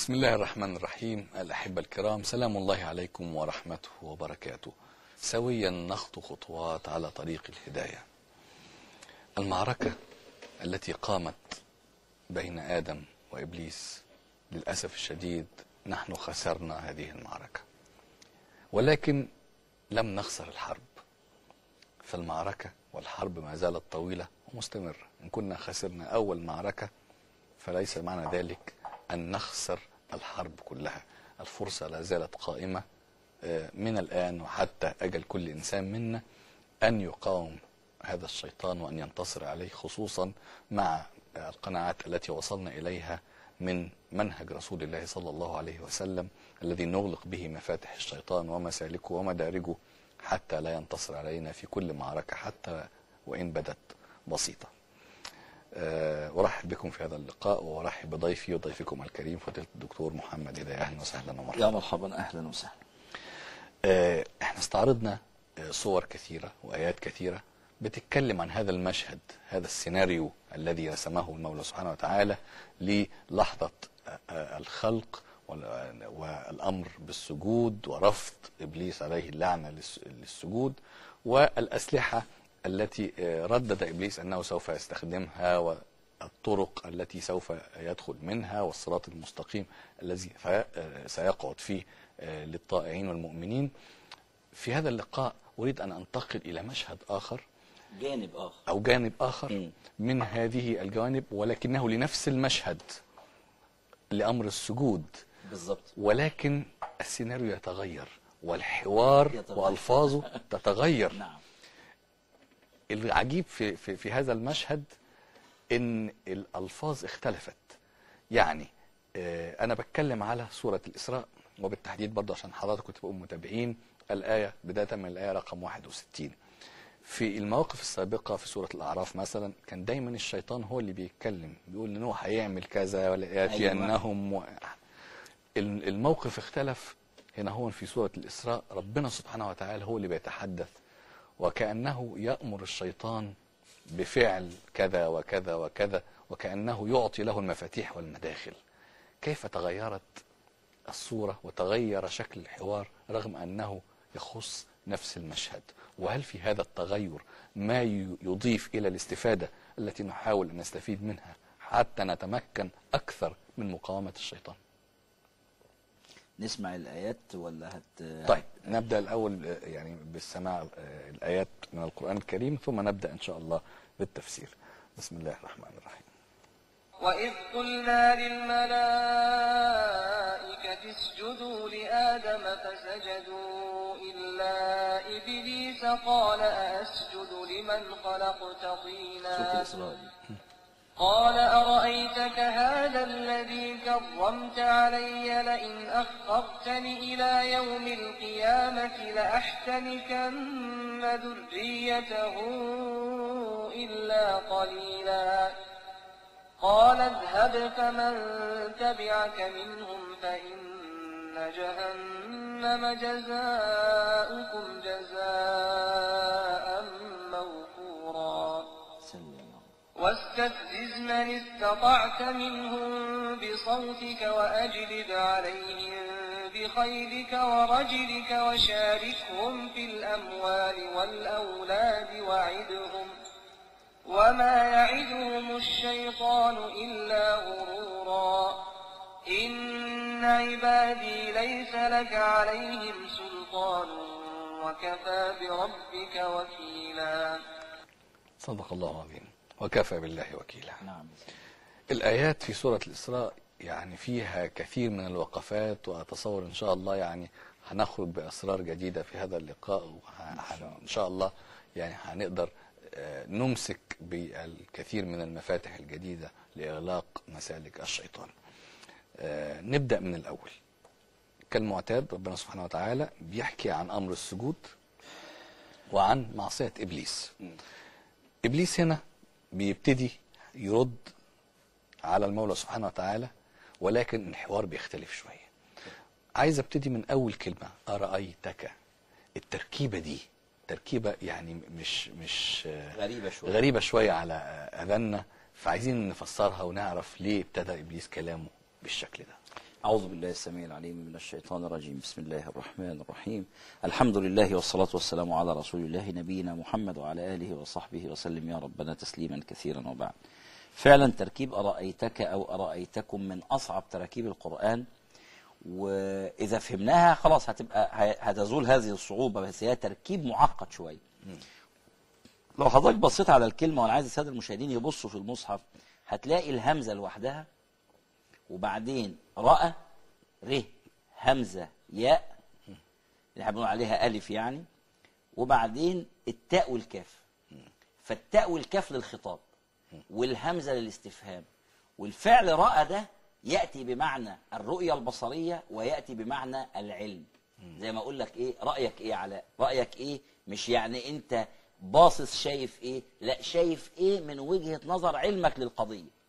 بسم الله الرحمن الرحيم الأحبة الكرام سلام الله عليكم ورحمته وبركاته. سويا نخطو خطوات على طريق الهداية. المعركة التي قامت بين آدم وإبليس للأسف الشديد نحن خسرنا هذه المعركة. ولكن لم نخسر الحرب. فالمعركة والحرب ما زالت طويلة ومستمرة. إن كنا خسرنا أول معركة فليس معنى ذلك أن نخسر الحرب كلها الفرصة لا زالت قائمة آه، من الآن وحتى أجل كل إنسان منا أن يقاوم هذا الشيطان وأن ينتصر عليه خصوصا مع القناعات التي وصلنا إليها من منهج رسول الله صلى الله عليه وسلم الذي نغلق به مفاتح الشيطان ومسالكه ومدارجه حتى لا ينتصر علينا في كل معركة حتى وإن بدت بسيطة. أرحب بكم في هذا اللقاء وأرحب بضيفي وضيفكم الكريم فضيلة الدكتور محمد إذا أهلا وسهلا ومرحبا. يا مرحبا. أهلا وسهلا. آه، إحنا استعرضنا آه، صور كثيرة وآيات كثيرة بتتكلم عن هذا المشهد هذا السيناريو الذي رسمه المولى سبحانه وتعالى للحظة آه، آه، الخلق وال- والأمر بالسجود ورفض إبليس عليه اللعنة للس- للسجود والأسلحة التي آه، ردد إبليس أنه سوف يستخدمها والطرق التي سوف يدخل منها والصراط المستقيم الذي آه، سيقعد فيه آه، للطائعين والمؤمنين. في هذا اللقاء أريد أن أنتقل إلى مشهد آخر. جانب آخر. أو جانب آخر. من هذه الجوانب ولكنه لنفس المشهد لأمر السجود. بالظبط ولكن السيناريو يتغير والحوار يتغير. وألفاظه تتغير. نعم. العجيب في, في, في هذا المشهد إن الألفاظ اختلفت. يعني آه، أنا بتكلم على سورة الإسراء وبالتحديد برضه عشان حضراتكم تبقوا متابعين الآية بداية من الآية رقم 61 في المواقف السابقة في سورة الأعراف مثلا كان دايما الشيطان هو اللي بيتكلم بيقول هو هيعمل كذا ولا ياتينهم و... ال- الموقف اختلف هنا هو في سورة الإسراء. ربنا سبحانه وتعالى هو اللي بيتحدث وكأنه يأمر الشيطان بفعل كذا وكذا وكذا وكأنه يعطي له المفاتيح والمداخل. كيف تغيرت الصورة وتغير شكل الحوار رغم أنه يخص نفس المشهد؟ وهل في هذا التغير ما يضيف إلى الاستفادة التي نحاول أن نستفيد منها حتى نتمكن أكثر من مقاومة الشيطان؟ نسمع الآيات ولا هت طيب نبدأ الأول يعني بالسماع آه، الآيات من القرآن الكريم ثم نبدأ إن شاء الله بالتفسير. بسم الله الرحمن الرحيم. وإذ قلنا للملائكة اسجدوا لآدم فسجدوا إلا إبليس قال أأسجد لمن خلقت سورة طينا. قال أرأيتك هذا الذي كرمت علي لئن أخرتني إلى يوم القيامة لأحتنكن ذريته إلا قليلا. قال اذهب فمن تبعك منهم فإن جهنم جزاؤكم جزاء موفورا. واستفزز من استطعت منهم بصوتك وأجلب عليهم بخيلك ورجلك وشاركهم في الأموال والأولاد وعدهم وما يعدهم الشيطان إلا غرورا إن عبادي ليس لك عليهم سلطان وكفى بربك وكيلا. صدق الله العظيم. وكفى بالله وكيلا. نعم. الآيات في سورة الإسراء يعني فيها كثير من الوقفات وأتصور إن شاء الله يعني هنخرج بأسرار جديدة في هذا اللقاء وإن شاء الله. يعني هنقدر آه، نمسك بالكثير من المفاتح الجديدة لإغلاق مسالك الشيطان. آه، نبدأ من الأول. كالمعتاد ربنا سبحانه وتعالى بيحكي عن أمر السجود وعن معصية إبليس. إبليس هنا بيبتدي يرد على المولى سبحانه وتعالى ولكن الحوار بيختلف شوية. عايز أبتدي من أول كلمة أرأيتك؟ التركيبة دي تركيبة يعني مش مش غريبة شوية. غريبة شوية على أذاننا فعايزين نفسرها ونعرف ليه ابتدى إبليس كلامه بالشكل ده. أعوذ بالله السميع العليم من الشيطان الرجيم. بسم الله الرحمن الرحيم. الحمد لله والصلاة والسلام على رسول الله نبينا محمد وعلى آله وصحبه وسلم. يا ربنا تسليما كثيرا وبعد. فعلا تركيب أرأيتك أو أرأيتكم من أصعب تراكيب القرآن. وإذا فهمناها خلاص هتبقى هتزول هذه الصعوبة بس هي تركيب معقد شوية. لو حضرتك بصيت على الكلمة وأنا عايز السادة المشاهدين يبصوا في المصحف هتلاقي الهمزة لوحدها وبعدين رأى ر همزة ياء اللي إحنا بنقول عليها ألف يعني وبعدين التاء والكاف. فالتاء والكاف للخطاب والهمزة للاستفهام والفعل رأى ده يأتي بمعنى الرؤية البصرية ويأتي بمعنى العلم. زي ما أقول لك إيه رأيك إيه على رأيك إيه مش يعني أنت باصص شايف إيه لا شايف إيه من وجهة نظر علمك للقضية.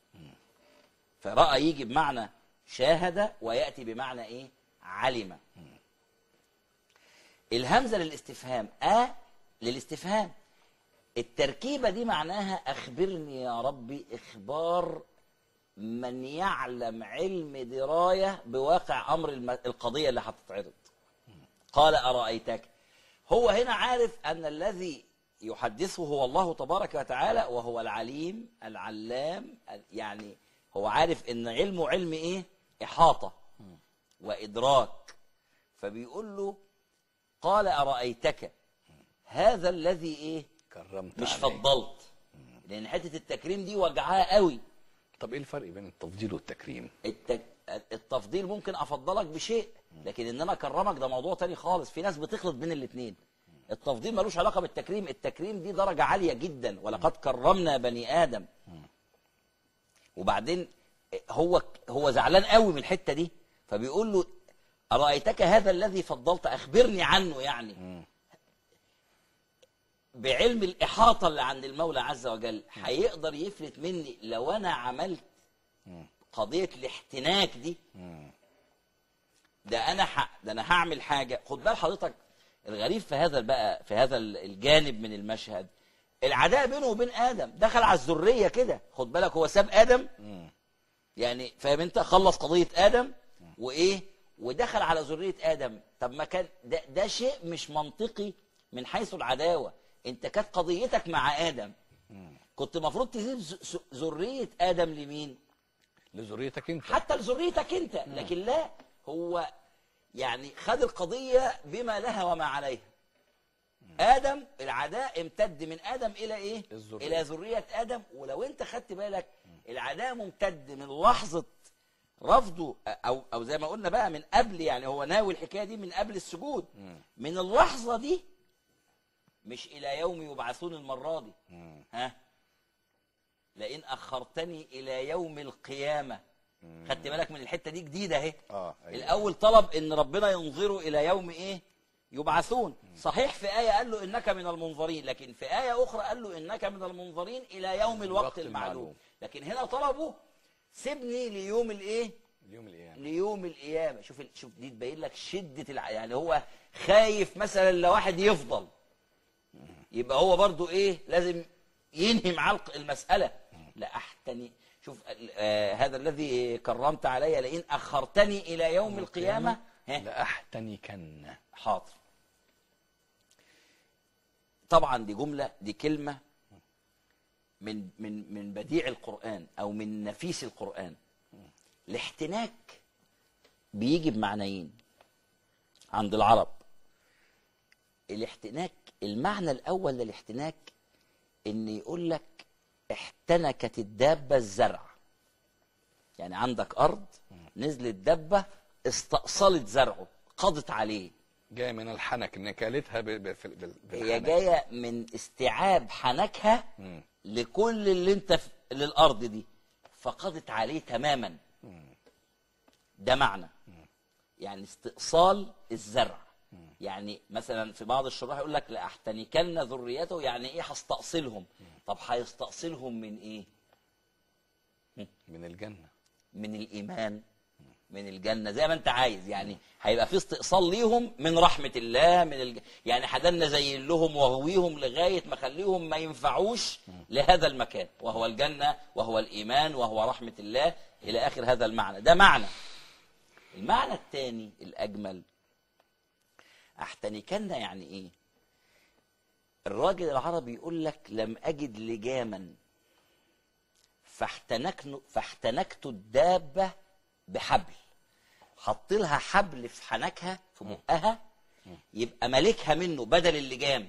فرأى يجي بمعنى شاهد ويأتي بمعنى إيه؟ علم. الهمزة للاستفهام أ للاستفهام. التركيبة دي معناها أخبرني يا ربي إخبار من يعلم علم دراية بواقع أمر القضية اللي هتتعرض. قال أرأيتك؟ هو هنا عارف أن الذي يحدثه هو الله تبارك وتعالى وهو العليم العلام يعني هو عارف أن علمه علم إيه؟ إحاطة وإدراك. فبيقول له قال أرأيتك هذا الذي إيه؟ كرمت مش عليه. فضلت. لأن حتة التكريم دي وجعها قوي. طب إيه الفرق بين التفضيل والتكريم؟ التك... التفضيل ممكن أفضلك بشيء لكن إن أنا أكرمك ده موضوع تاني خالص. في ناس بتخلط بين الاثنين التفضيل ملوش علاقة بالتكريم. التكريم دي درجة عالية جدا. ولقد كرمنا بني آدم. وبعدين هو هو زعلان قوي من الحتة دي فبيقول له أرأيتك هذا الذي فضلت أخبرني عنه يعني؟ بعلم الإحاطة اللي عند المولى عز وجل هيقدر يفلت مني لو أنا عملت قضية الاحتناك دي؟ ده أنا ح... ده أنا هعمل حاجة. خد بال حضرتك الغريب في هذا بقى في هذا الجانب من المشهد العداء بينه وبين آدم. دخل على الذرية كده. خد بالك هو ساب آدم؟ يعني فاهم انت؟ خلص قضية آدم وإيه؟ ودخل على ذرية آدم. طب ما كان ده, ده شيء مش منطقي من حيث العداوة. انت كانت قضيتك مع آدم. كنت المفروض تسيب ذرية آدم لمين؟ لذريتك انت. حتى لذريتك انت. لكن لا هو يعني خد القضية بما لها وما عليها. آدم العداء امتد من آدم إلى إيه؟ الذرية. إلى ذرية آدم. ولو أنت خدت بالك العداء ممتد من لحظة رفضه أو أو زي ما قلنا بقى من قبل يعني هو ناوي الحكاية دي من قبل السجود. من اللحظة دي مش إلى يوم يبعثون المرة دي. ها؟ لئن أخرتني إلى يوم القيامة. خدت بالك من الحتة دي جديدة أهي. آه أيوة. الأول طلب إن ربنا ينظره إلى يوم إيه؟ يبعثون. صحيح في آية قال له إنك من المنظرين لكن في آية أخرى قال له إنك من المنظرين إلى يوم الوقت المعلوم. لكن هنا طلبه سيبني ليوم الإيه؟ اليوم القيامة. ليوم القيامة. شوف شوف دي تبين لك شدة الع... يعني هو خايف مثلا لو واحد يفضل. يبقى هو برضو إيه؟ لازم ينهي معاه لا أحتني. شوف آه هذا الذي كرمت علي لئن أخرتني إلى يوم القيامة. ها؟ لأحتنكن حاضر. طبعا دي جملة دي كلمة من من من بديع القرآن أو من نفيس القرآن. الاحتناك بيجي بمعنيين. عند العرب. الاحتناك المعنى الأول للاحتناك إن يقول لك احتنكت الدابة الزرع. يعني عندك أرض نزلت دبه استأصلت زرعه قضت عليه. جاي من الحنك ان كالتها ب- ب- في- بال- هي بالحنك. جاية من استيعاب حنكها مم. لكل اللي انت في للأرض دي. فقضت عليه تماما. ده معنى. يعني استئصال الزرع. يعني مثلا في بعض الشراح يقول لك لاحتنكن ذريته يعني إيه هستأصلهم؟ طب هيستأصلهم من إيه؟ من الجنة. من الإيمان. من الجنة زي ما انت عايز يعني. هيبقى في استئصال ليهم من رحمة الله من الج... يعني حدنا زين لهم واغويهم لغاية ما خليهم ما ينفعوش لهذا المكان. وهو الجنة وهو الإيمان وهو رحمة الله. إلى آخر هذا المعنى. ده معنى. المعنى الثاني الأجمل. أحتنكن يعني إيه؟ الراجل العربي يقول لك لم أجد لجاما. فاحتنكن فاحتنكت الدابة بحبل. حط لها حبل في حنكها في بقها يبقى مالكها منه بدل اللجام.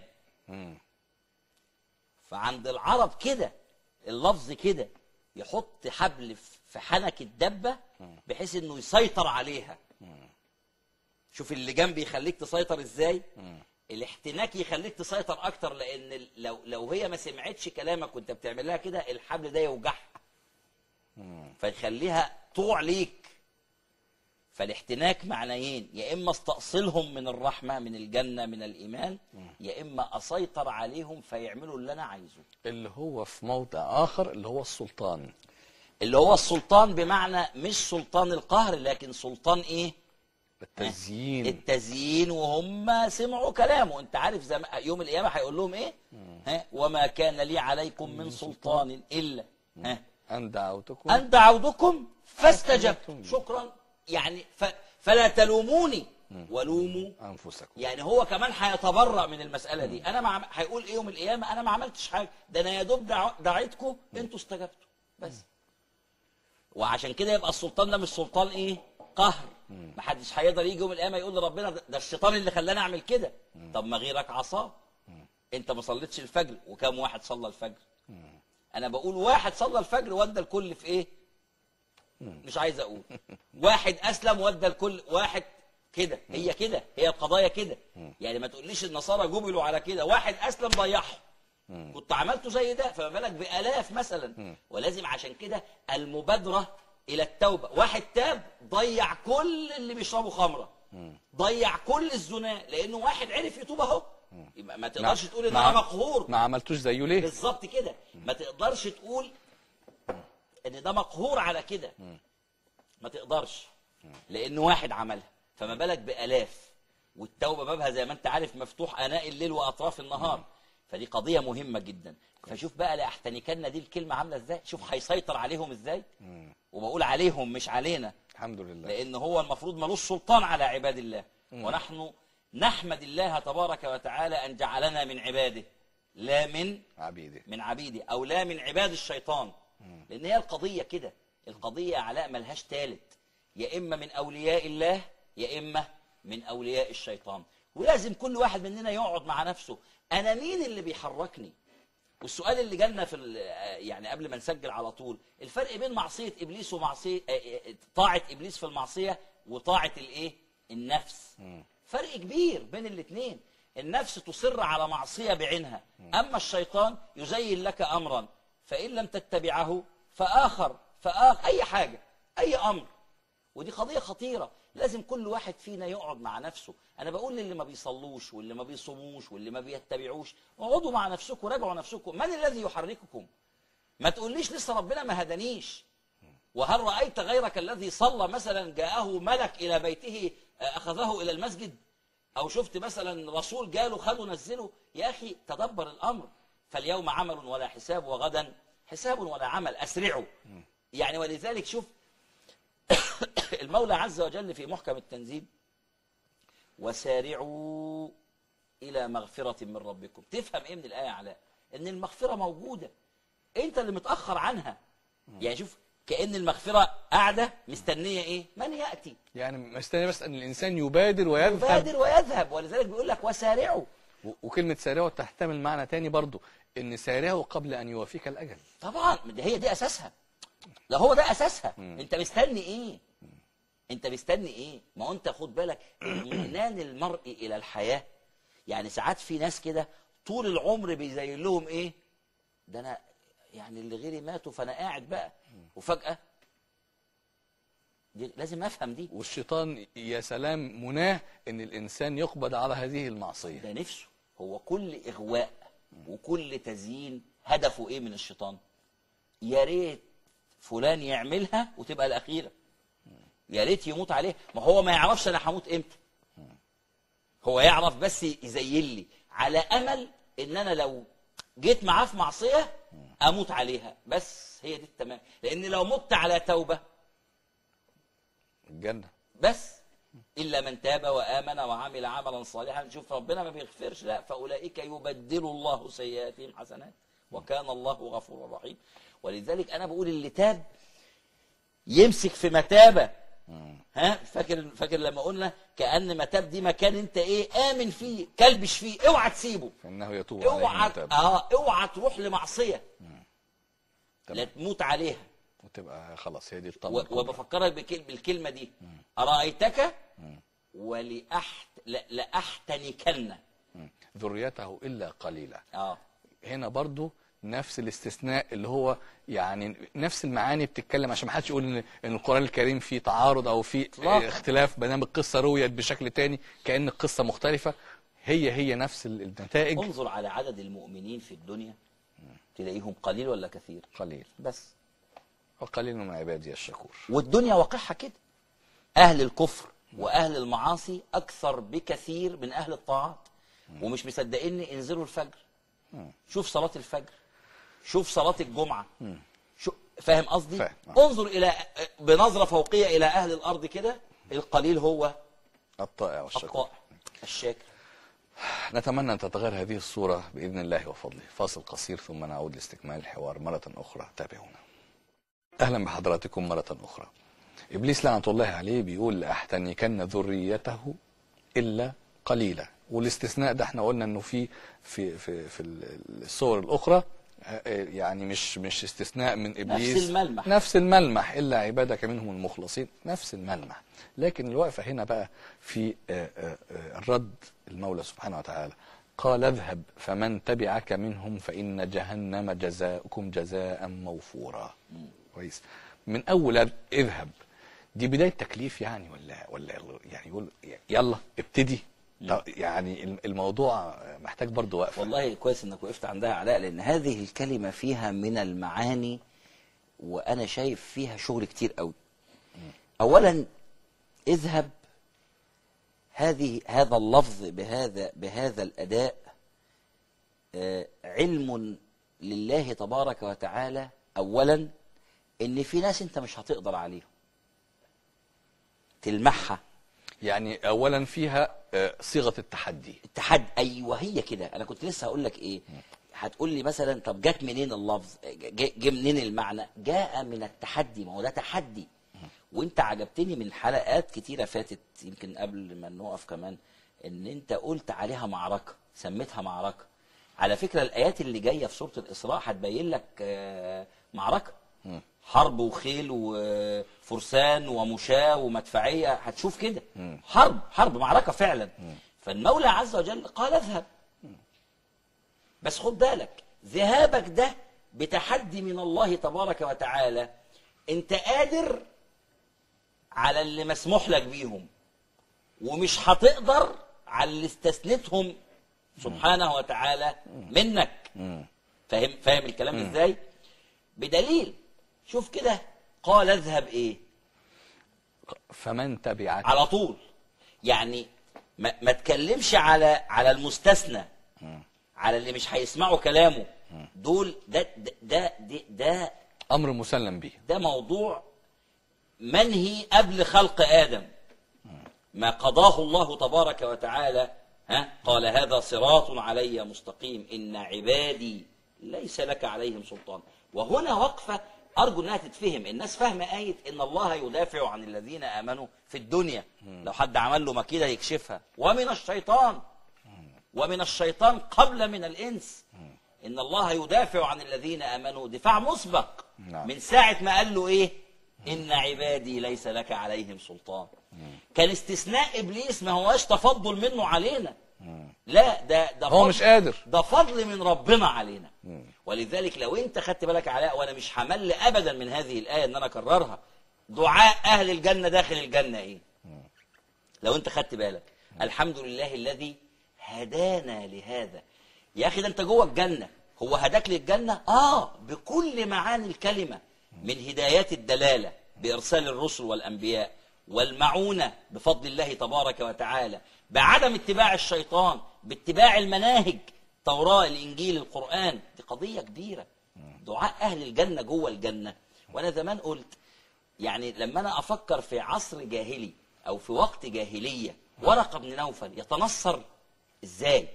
فعند العرب كده اللفظ كده يحط حبل في حنك الدبة بحيث إنه يسيطر عليها. شوف اللجام بيخليك تسيطر إزاي؟ الاحتناك يخليك تسيطر أكتر لأن لو لو هي ما سمعتش كلامك وأنت بتعمل لها كده الحبل ده يوجعها. فيخليها طوع ليك. فالاحتناك معنيين. يا إما استأصلهم من الرحمة من الجنة من الإيمان يا إما أسيطر عليهم فيعملوا اللي أنا عايزه. اللي هو في موضع آخر اللي هو السلطان. اللي هو السلطان بمعنى مش سلطان القهر لكن سلطان إيه؟ التزيين. التزيين وهم سمعوا كلامه. أنت عارف زم... يوم القيامة هيقول لهم إيه؟ ها؟ وما كان لي عليكم من سلطان. إلا. ها؟ أن دعوتكم. أن دعوتكم فاستجبتم. شكرا. يعني ف... فلا تلوموني. ولوموا. أنفسكم. يعني هو كمان هيتبرأ من المسألة دي. أنا مع... هيقول إيه يوم القيامة؟ أنا ما عملتش حاجة. ده أنا يا دوب دع... دعيتكم أنتوا استجبتوا. بس. وعشان كده يبقى السلطان ده مش سلطان إيه؟ قهر. محدش هيقدر يجي يوم القيامة يقول لربنا ده الشيطان اللي خلاني أعمل كده. طب ما غيرك عصاه. أنت ما صليتش الفجر. وكم واحد صلى الفجر؟ أنا بقول واحد صلى الفجر ودى الكل في إيه؟ مش عايز أقول. واحد أسلم ودى الكل. واحد كده. هي كده. هي القضايا كده. يعني ما تقوليش النصارى جبلوا على كده. واحد أسلم ضيعهم كنت عملته زي ده. فما بالك بآلاف مثلا. ولازم عشان كده المبادرة إلى التوبة. واحد تاب ضيع كل اللي بيشربوا خمرة. ضيع كل الزنا. لأنه واحد عرف يتوب أهو. يبقى ما تقدرش تقول إن ما- أنا مقهور. ما عملتوش زيه ليه؟ بالظبط كده. ما تقدرش تقول إن ده مقهور على كده. ما تقدرش. لأن واحد عملها. فما بالك بآلاف. والتوبة بابها زي ما أنت عارف مفتوح آناء الليل وأطراف النهار. فدي قضية مهمة جدا. فشوف بقى لأحتنكن دي الكلمة عاملة إزاي. شوف هيسيطر عليهم إزاي. وبقول عليهم مش علينا. الحمد لله. لأن هو المفروض ملوش سلطان على عباد الله. ونحن نحمد الله تبارك وتعالى أن جعلنا من عباده. لا من عبيده. من عبيده. أو لا من عباد الشيطان. لأن هي القضية كده. القضية علاء ملهاش تالت. يا إما من أولياء الله يا إما من أولياء الشيطان. ولازم كل واحد مننا يقعد مع نفسه. أنا مين اللي بيحركني؟ والسؤال اللي جالنا في يعني قبل ما نسجل على طول الفرق بين معصية إبليس ومعصية آه، آه، طاعة إبليس في المعصية وطاعة الإيه؟ النفس. فرق كبير بين الاثنين النفس تصر على معصية بعينها. أما الشيطان يزين لك امرا. فإن لم تتبعه فآخر فآخر أي حاجة أي أمر. ودي قضية خطيرة. لازم كل واحد فينا يقعد مع نفسه. أنا بقول للي ما بيصلوش واللي ما بيصوموش واللي ما بيتبعوش اقعدوا مع نفسكم راجعوا نفسكم. من الذي يحرككم؟ ما تقوليش لسه ربنا ما هدانيش. وهل رأيت غيرك الذي صلى مثلا جاءه ملك إلى بيته آه، أخذه إلى المسجد؟ أو شفت مثلا رسول جاله خده نزله؟ يا أخي تدبر الأمر. فاليوم عمل ولا حساب وغدا حساب ولا عمل أسرعوا يعني ولذلك شوف المولى عز وجل في محكم التنزيل وسارعوا إلى مغفرة من ربكم. تفهم إيه من الآية علاء؟ إن المغفرة موجودة. أنت اللي متأخر عنها. يعني شوف كأن المغفرة قاعدة مستنية إيه؟ من يأتي؟ يعني مستني بس إن الإنسان يبادر ويذهب. يبادر ويذهب. ولذلك بيقول لك وسارعوا. و- وكلمة سارعه تحتمل معنى تاني برضو إن سارعه قبل أن يوافيك الأجل. طبعا ده هي دي أساسها. ده هو ده أساسها. أنت مستني إيه؟ أنت مستني إيه؟ ما هو أنت خد بالك اطمئنان المرء إلى الحياة. يعني ساعات في ناس كده طول العمر بيزين لهم إيه؟ ده أنا يعني اللي غيري ماتوا فأنا قاعد بقى. وفجأة دي لازم أفهم دي. والشيطان يا سلام مناه إن الإنسان يقبض على هذه المعصية. ده نفسه. هو كل إغواء وكل تزيين هدفه إيه من الشيطان؟ يا ريت فلان يعملها وتبقى الأخيرة. يا ريت يموت عليه ما هو ما يعرفش أنا هموت إمتى. هو يعرف بس يزين لي على أمل إن أنا لو جيت معاه في معصية أموت عليها. بس هي دي التمام. لأن لو مت على توبة الجنة. بس. إلا من تاب وآمن وعمل عملا صالحا. شوف ربنا ما بيغفرش. لا فأولئك يبدل الله سيئاتهم حسنات وكان الله غفورا رحيم. ولذلك أنا بقول اللي تاب يمسك في متابة. ها؟ فاكر فاكر لما قلنا كأن متاب دي مكان أنت إيه؟ آمن فيه كلبش فيه. اوعى تسيبه. فإنه يتوب اوعى. آه اوعى تروح لمعصية. تمام. لا تموت عليها. وتبقى خلاص هي دي الطبقه وبفكرك بكل- بالكلمة دي. أرأيتك؟ ولأحت لأحتنكن. ذريته إلا قليلا. آه. هنا برضو نفس الاستثناء اللي هو يعني نفس المعاني بتتكلم عشان ما حدش يقول ان إن القرآن الكريم فيه تعارض أو فيه إطلاقاً. اختلاف ما دام القصة رويت بشكل تاني كأن القصة مختلفة. هي هي نفس ال- النتائج. انظر على عدد المؤمنين في الدنيا. تلاقيهم قليل ولا كثير؟ قليل. بس. وقليل من عبادي الشكور. والدنيا واقعها كده. أهل الكفر وأهل المعاصي أكثر بكثير من أهل الطاعات. ومش مصدقيني انزلوا الفجر. شوف صلاة الفجر. شوف صلاة الجمعة. شو فاهم قصدي؟ فاهم. آه. انظر إلى بنظرة فوقية إلى أهل الأرض كده القليل هو الطائع والشكور. الطائع الشاكر. نتمنى أن تتغير هذه الصورة بإذن الله وفضله. فاصل قصير ثم نعود لاستكمال الحوار مرة أخرى. تابعونا. أهلا بحضراتكم مرة أخرى. إبليس لعنة الله عليه بيقول لأحتنكن ذريته إلا قليلا. والاستثناء ده إحنا قلنا إنه في في في في الصور الأخرى يعني مش مش استثناء من إبليس. الملمح. نفس الملمح إلا عبادك منهم المخلصين. نفس الملمح. لكن الوقفة هنا بقى في آه، آه، آه، الرد المولى سبحانه وتعالى. قال اذهب فمن تبعك منهم فإن جهنم جزاؤكم جزاء موفورا. كويس. من أول اذهب. دي بداية تكليف يعني ولا ولا يعني يقول يلا ابتدي. يعني الموضوع محتاج برضو وقفه والله كويس إنك وقفت عندها علاء لأن هذه الكلمة فيها من المعاني وأنا شايف فيها شغل كتير قوي اولا اذهب. هذه هذا اللفظ بهذا بهذا الأداء آه، علم لله تبارك وتعالى اولا. إن في ناس أنت مش هتقدر عليهم. تلمحها. يعني اولا فيها آه، صيغة التحدي. التحدي. أيوه هي كده. أنا كنت لسه هقول لك إيه. هتقول لي مثلا طب جت منين اللفظ؟ جه منين المعنى؟ جاء من التحدي. ما هو ده تحدي. وأنت عجبتني من حلقات كتيرة فاتت يمكن قبل ما نقف كمان إن أنت قلت عليها معركة سميتها معركة. على فكرة الآيات اللي جاية في سورة الإسراء هتبين لك آه، معركة. حرب وخيل وفرسان ومشاة ومدفعية. هتشوف كده. حرب حرب معركة فعلا. فالمولى عز وجل قال اذهب. بس خد بالك ذهابك ده بتحدي من الله تبارك وتعالى. انت قادر على اللي مسموح لك بيهم ومش هتقدر على اللي استثنتهم سبحانه وتعالى منك. فاهم فاهم الكلام إزاي؟ بدليل شوف كده. قال اذهب إيه؟ فمن تبعك. على طول. يعني ما, ما تكلمش على على المستثنى. على اللي مش هيسمعوا كلامه. دول ده ده ده, ده, ده أمر مسلم به. ده موضوع منهي قبل خلق آدم. ما قضاه الله تبارك وتعالى ها قال هذا صراط علي مستقيم. إن عبادي ليس لك عليهم سلطان. وهنا وقفة أرجو أنها تتفهم. الناس فاهمة آية إن الله يدافع عن الذين آمنوا في الدنيا. لو حد عمل له مكيدة يكشفها. ومن الشيطان. ومن الشيطان قبل من الإنس. إن الله يدافع عن الذين آمنوا. دفاع مسبق. نعم. من ساعة ما قال له إيه؟ إن عبادي ليس لك عليهم سلطان. كان استثناء إبليس ما هواش تفضل منه علينا. لا ده ده هو فضل- مش قادر. ده فضل من ربنا علينا. ولذلك لو انت خدت بالك علاء وأنا مش همل ابدا من هذه الآية ان أنا اكررها دعاء أهل الجنة داخل الجنة إيه؟ لو انت خدت بالك. الحمد لله الذي هدانا لهذا. يا أخي ده انت جوه الجنة. هو هداك للجنة؟ آه بكل معاني الكلمة. من هدايات الدلالة بإرسال الرسل والأنبياء والمعونة بفضل الله تبارك وتعالى بعدم اتباع الشيطان باتباع المناهج التوراه الإنجيل القرآن. دي قضية كبيرة. دعاء أهل الجنة جوه الجنة. وأنا زمان قلت يعني لما أنا أفكر في عصر جاهلي أو في وقت جاهلية ورقة بن نوفل يتنصر إزاي؟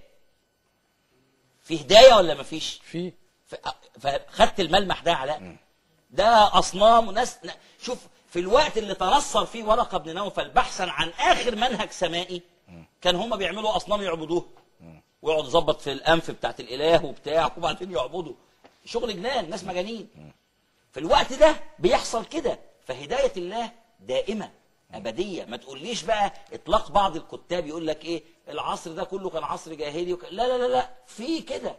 في هداية ولا مفيش في. فخدت الملمح ده علاء ده أصنام وناس شوف في الوقت اللي تنصر فيه ورقة بن نوفل بحثا عن آخر منهج سمائي كان هم بيعملوا أصنام يعبدوه. ويقعد يظبط في الأنف بتاعت الإله وبتاع وبعدين يعبدوا. شغل جنان ناس مجانين. في الوقت ده بيحصل كده. فهداية الله دائمة أبدية. ما تقوليش بقى إطلاق بعض الكتاب يقول لك إيه العصر ده كله كان عصر جاهلي وك... لا لا لا لا. في كده.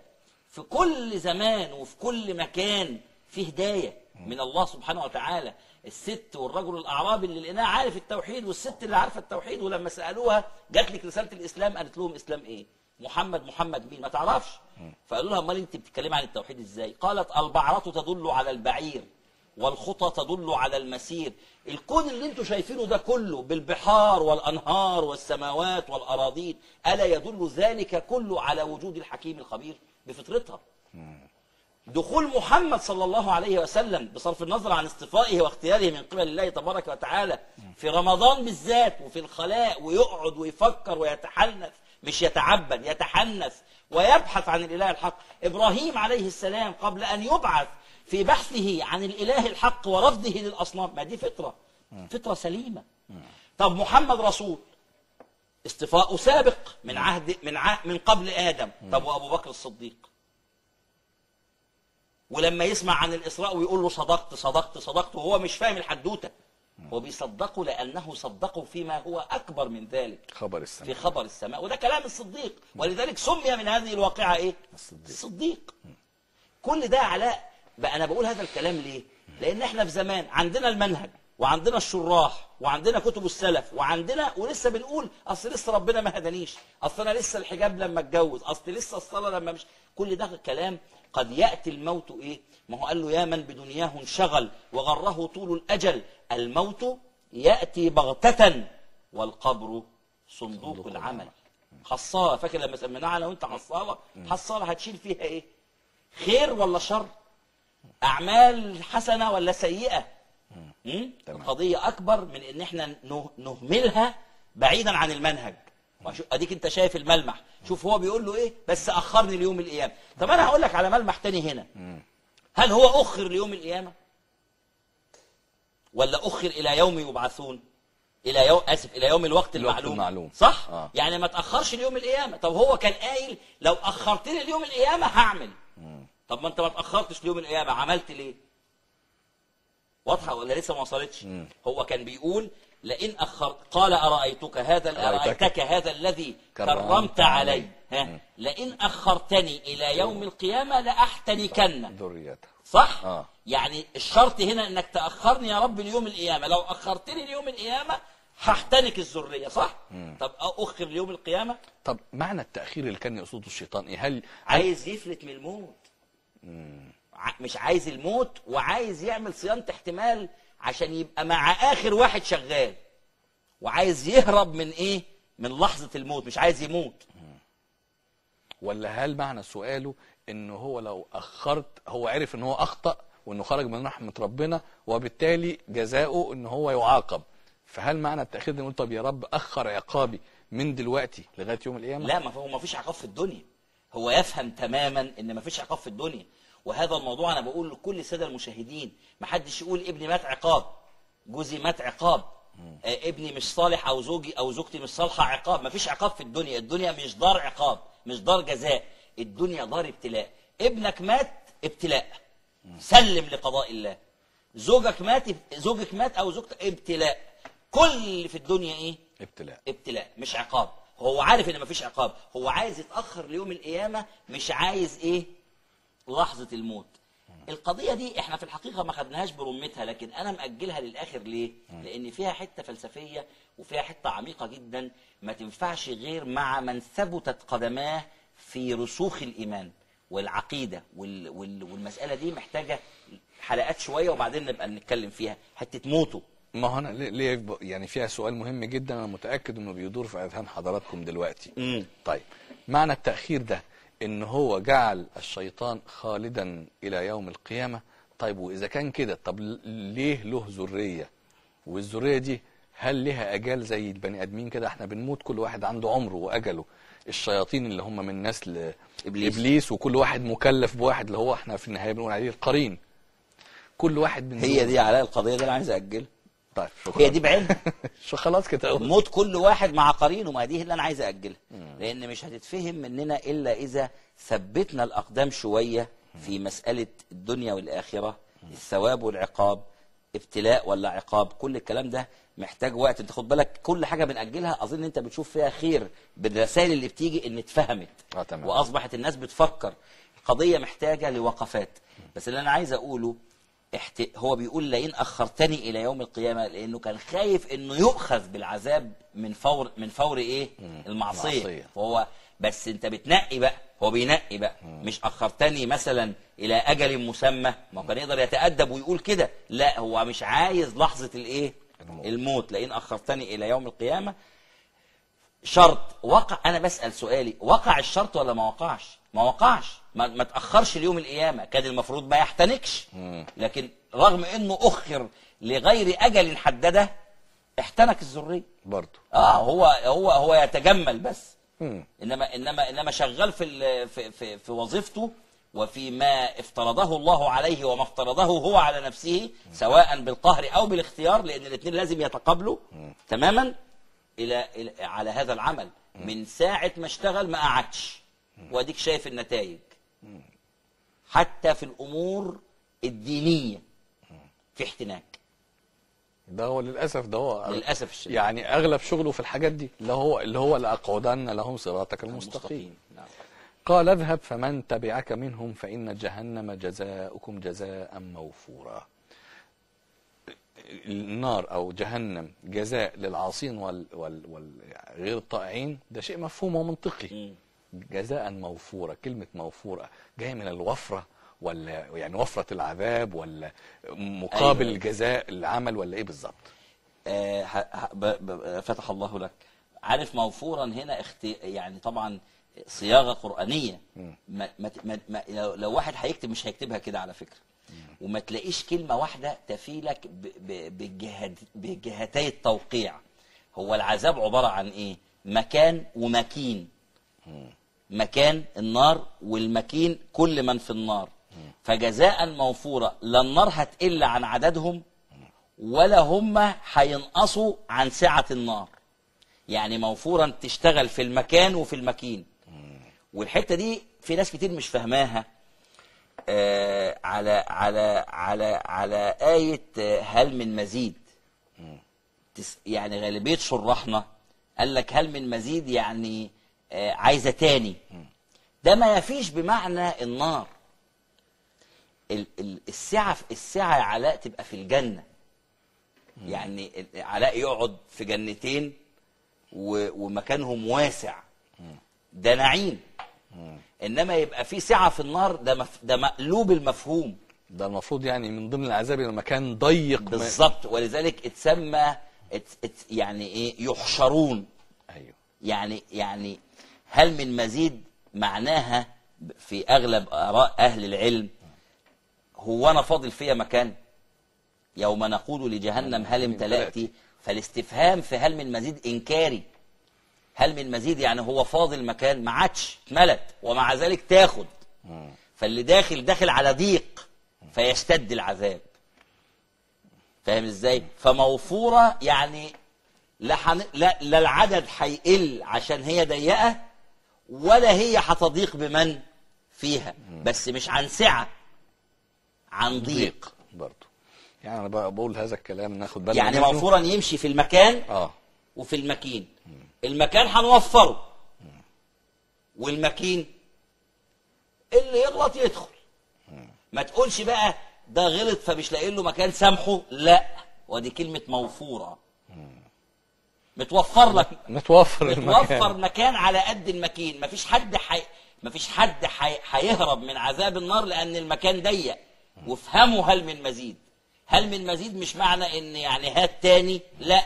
في كل زمان وفي كل مكان في هداية من الله سبحانه وتعالى. الست والرجل الأعرابي اللي لقيناه عارف التوحيد والست اللي عارفة التوحيد ولما سألوها جات لك رسالة الإسلام قالت لهم إسلام إيه؟ محمد محمد مين؟ ما تعرفش. فقالوا لها أمال أنت بتتكلمي عن التوحيد إزاي؟ قالت البعرة تدل على البعير والخطى تدل على المسير. الكون اللي أنتم شايفينه ده كله بالبحار والأنهار والسماوات والأراضين ألا يدل ذلك كله على وجود الحكيم الخبير بفطرتها؟ دخول محمد صلى الله عليه وسلم بصرف النظر عن اصطفائه واختياره من قبل الله تبارك وتعالى في رمضان بالذات وفي الخلاء ويقعد ويفكر ويتحنث مش يتعبد يتحنث ويبحث عن الإله الحق. إبراهيم عليه السلام قبل أن يبعث في بحثه عن الإله الحق ورفضه للأصنام ما دي فطرة. فطرة سليمة. طب محمد رسول اصطفاء سابق من عهد من ع... من قبل آدم. طب وأبو بكر الصديق. ولما يسمع عن الإسراء ويقول له صدقت صدقت صدقت وهو مش فاهم الحدوتة. هو بيصدقه لأنه صدقه فيما هو أكبر من ذلك خبر في السماء خبر السماء. وده كلام الصديق. ولذلك سمي من هذه الواقعة إيه؟ الصديق. الصديق. كل ده علاء. بقى أنا بقول هذا الكلام ليه؟ لأن إحنا في زمان عندنا المنهج وعندنا الشراح وعندنا كتب السلف وعندنا ولسه بنقول أصل لسه ربنا ما هدانيش أصل أنا لسه الحجاب لما اتجوز أصل لسه الصلاة لما مش. كل ده كلام قد يأتي الموت إيه؟ ما هو قال له يا من بدنياه انشغل وغره طول الأجل. الموت يأتي بغتة والقبر صندوق, صندوق العمل. حصاله فاكر لما سميناها أنا وأنت حصاله حصاله هتشيل فيها إيه؟ خير ولا شر؟ أعمال حسنة ولا سيئة. القضية أكبر من إن إحنا نه- نهملها بعيدا عن المنهج. أديك أنت شايف الملمح. شوف هو بيقول له إيه؟ بس أخرني ليوم القيامة. طب أنا هقول لك على ملمح تاني هنا. هل هو أخر ليوم القيامة؟ ولا أخر إلى يوم يبعثون؟ إلى يوم آسف إلى يوم الوقت الوقت المعلوم. المعلوم. صح؟ آه. يعني ما تأخرش ليوم القيامة. طب هو كان قايل لو أخرتني ليوم القيامة هعمل. طب ما أنت ما تأخرتش ليوم القيامة عملت ليه؟ واضحة ولا لسه ما وصلتش؟ هو كان بيقول لئن اخرت قال أرأيتك هذا أرأيتك. هذا الذي كرمت علي. ها؟ لئن أخرتني إلى يوم القيامة لأحتنكن. ذريته صح؟ آه. يعني الشرط هنا إنك تأخرني يا رب ليوم القيامة. لو أخرتني ليوم القيامة هحتنك الذرية صح؟ طب أخر ليوم القيامة؟ طب معنى التأخير اللي كان يقصده الشيطان إيه؟ هل عايز يفلت من الموت. ع- مش عايز الموت وعايز يعمل صيانه احتمال عشان يبقى مع آخر واحد شغال. وعايز يهرب من إيه؟ من لحظة الموت مش عايز يموت. ولا هل معنى سؤاله انه هو لو أخرت هو عرف إن هو أخطأ وإنه خرج من رحمة ربنا وبالتالي جزاؤه إن هو يعاقب. فهل معنى التأخير ده طب يا رب أخر عقابي من دلوقتي لغاية يوم القيامة؟ لا ما هو ما فيش عقاب في الدنيا. هو يفهم تماما إن ما فيش عقاب في الدنيا. وهذا الموضوع أنا بقول لكل السادة المشاهدين ما حدش يقول ابني مات عقاب جوزي مات عقاب آه ابني مش صالح أو زوجي أو زوجتي مش صالحة عقاب ما فيش عقاب في الدنيا الدنيا مش دار عقاب مش دار جزاء الدنيا دار ابتلاء. ابنك مات ابتلاء. سلم لقضاء الله. زوجك مات زوجك مات أو زوجتك ابتلاء. كل اللي في الدنيا إيه؟ ابتلاء. ابتلاء مش عقاب. هو عارف إن مفيش عقاب. هو عايز يتأخر ليوم القيامة مش عايز إيه؟ لحظة الموت. القضية دي إحنا في الحقيقة ما خدناهاش برمتها لكن أنا مأجلها للآخر ليه؟ لأن فيها حتة فلسفية وفيها حتة عميقة جدا ما تنفعش غير مع من ثبتت قدماه في رسوخ الإيمان والعقيدة وال... وال... والمسألة دي محتاجة حلقات شوية وبعدين نبقى نتكلم فيها. حتة موته. ما هو أنا ليه- يعني فيها سؤال مهم جدا أنا متأكد إنه بيدور في أذهان حضراتكم دلوقتي. مم. طيب معنى التأخير ده إن هو جعل الشيطان خالدا إلى يوم القيامة. طيب وإذا كان كده طب ليه له ذرية؟ والذرية دي هل لها أجال زي البني آدمين كده؟ إحنا بنموت كل واحد عنده عمره وأجله. الشياطين اللي هم من نسل إبليس. إبليس, إبليس وكل واحد مكلف بواحد اللي هو إحنا في النهاية بنقول عليه القرين. كل واحد من هي دي علاء القضية دي أنا عايز اجلها طيب شكرا. هي دي بعينها. شو خلاص كده. موت كل واحد مع قرينه ما دي اللي أنا عايز اجلها لأن مش هتتفهم مننا إلا إذا ثبتنا الأقدام شوية في مسألة الدنيا والآخرة الثواب والعقاب ابتلاء ولا عقاب كل الكلام ده محتاج وقت. أنت خد بالك كل حاجة بنأجلها أظن أنت بتشوف فيها خير بالرسائل اللي بتيجي إن اتفهمت آه، تمام. وأصبحت الناس بتفكر. القضية محتاجة لوقفات. بس اللي أنا عايز أقوله. هو بيقول لئن أخرتني إلى يوم القيامة لأنه كان خايف إنه يؤخذ بالعذاب من فور من فور إيه؟ المعصية. المعصية. فهو بس أنت بتنقي بقى هو بينقي بقى. مش أخرتني مثلا إلى أجل مسمى. ما كان يقدر يتأدب ويقول كده. لا هو مش عايز لحظة الإيه؟ الموت. الموت. لئن أخرتني إلى يوم القيامة. شرط وقع أنا بسأل سؤالي وقع الشرط ولا ما وقعش؟ ما وقعش. ما, ما تأخرش ليوم القيامة. كان المفروض ما يحتنكش. لكن رغم إنه أخر لغير أجل حدده احتنك الذرية. برضه آه هو هو هو يتجمل بس. مم. إنما إنما إنما شغال في في في, في وظيفته وفيما افترضه الله عليه وما افترضه هو على نفسه سواء بالقهر أو بالاختيار لأن الاثنين لازم يتقابلوا تماما إلى, على هذا العمل. من ساعة ما اشتغل ما قعدش. واديك شايف النتائج. حتى في الأمور الدينية في احتناك. ده هو للأسف ده هو للأسف الشديد. يعني أغلب شغله في الحاجات دي اللي هو اللي هو لأقعدن لهم صراطك المستقيم. نعم. قال اذهب فمن تبعك منهم فإن جهنم جزاؤكم جزاء موفورا. النار أو جهنم جزاء للعاصين وال وال والغير الطائعين ده شيء مفهوم ومنطقي. مم. جزاء موفورا كلمة موفورة جاية من الوفرة ولا يعني وفرة العذاب ولا مقابل أيوة. الجزاء العمل ولا إيه بالظبط؟ آه، فتح الله لك. عارف موفورا هنا أختي يعني طبعا صياغة قرآنية. ما ما ما ما لو, لو واحد هيكتب مش هيكتبها كده على فكرة. وما تلاقيش كلمة واحدة تفيلك بجهتي التوقيع. هو العذاب عبارة عن إيه؟ مكان ومكين. مكان النار والمكين كل من في النار. فجزاء موفورة لا النار هتقل عن عددهم ولا هم هينقصوا عن سعة النار. يعني موفورا تشتغل في المكان وفي المكين. والحتة دي في ناس كتير مش فاهماها. آه على على على على آية آه، هل من مزيد. يعني غالبية شرحنا قال لك هل من مزيد يعني آه، عايزة تاني. ده ما يفيش بمعنى النار. ال- ال- السعة السعة يا علاء تبقى في الجنة. يعني علاء يقعد في جنتين ومكانهم واسع. ده نعيم. إنما يبقى في سعة في النار ده مف... ده مقلوب المفهوم. ده المفروض يعني من ضمن العذاب إلى مكان ضيق. بالظبط. ولذلك اتسمى ات... ات... يعني إيه؟ يحشرون. أيوه. يعني يعني هل من مزيد معناها في أغلب آراء أهل العلم هو أنا فاضل فيا مكان؟ يوم نقول لجهنم هل امتلأت فالاستفهام في هل من مزيد إنكاري. هل من مزيد يعني هو فاضل مكان؟ ما عادش اتملت ومع ذلك تاخد. فاللي داخل داخل على ضيق فيشتد العذاب. فاهم إزاي؟ فموفورة يعني لا, حن... لا, لا العدد هيقل عشان هي ضيقة ولا هي هتضيق بمن فيها بس مش عن سعة عن ضيق برضه يعني أنا بقول هذا الكلام ناخد بالنا يعني. موفورا يمشي في المكان آه. وفي المكين. المكان هنوفره. والمكين اللي يغلط يدخل. ما تقولش بقى ده غلط فمش لاقي له مكان سامحه لا. ودي كلمة موفورة. متوفر لك متوفر متوفر المكان. مكان على قد المكين. مفيش حد حي... مفيش حد حي... هيهرب من عذاب النار لأن المكان ضيق. وافهموا هل من مزيد. هل من مزيد مش معنى إن يعني هات تاني؟ لا.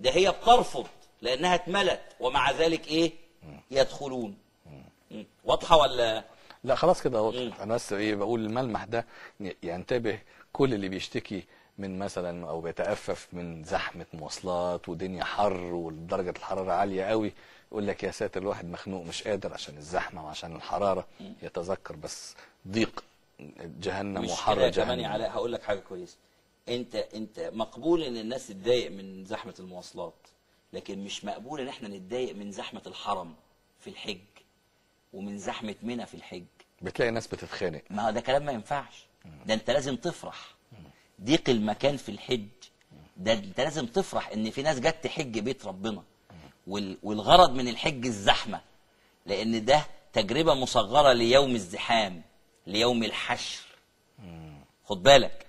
ده هي بترفض لأنها اتملت. ومع ذلك إيه؟ يدخلون. واضحة ولا؟ لا خلاص كده. أنا بس إيه بقول الملمح ده ينتبه كل اللي بيشتكي من مثلا أو بيتأفف من زحمة مواصلات ودنيا حر ودرجة الحرارة عالية قوي يقول لك يا ساتر الواحد مخنوق مش قادر عشان الزحمة وعشان الحرارة. يتذكر بس ضيق جهنم وحر جهنم. علاء هقول لك حاجة كويسة. أنت أنت مقبول إن الناس تتضايق من زحمة المواصلات لكن مش مقبول إن إحنا نتضايق من زحمة الحرم في الحج ومن زحمة منى في الحج. بتلاقي ناس بتتخانق. ما هو ده كلام ما ينفعش. ده أنت لازم تفرح. ضيق المكان في الحج ده انت لازم تفرح إن في ناس جت تحج بيت ربنا. وال- والغرض من الحج الزحمة لأن ده تجربة مصغرة ليوم الزحام ليوم الحشر. خد بالك.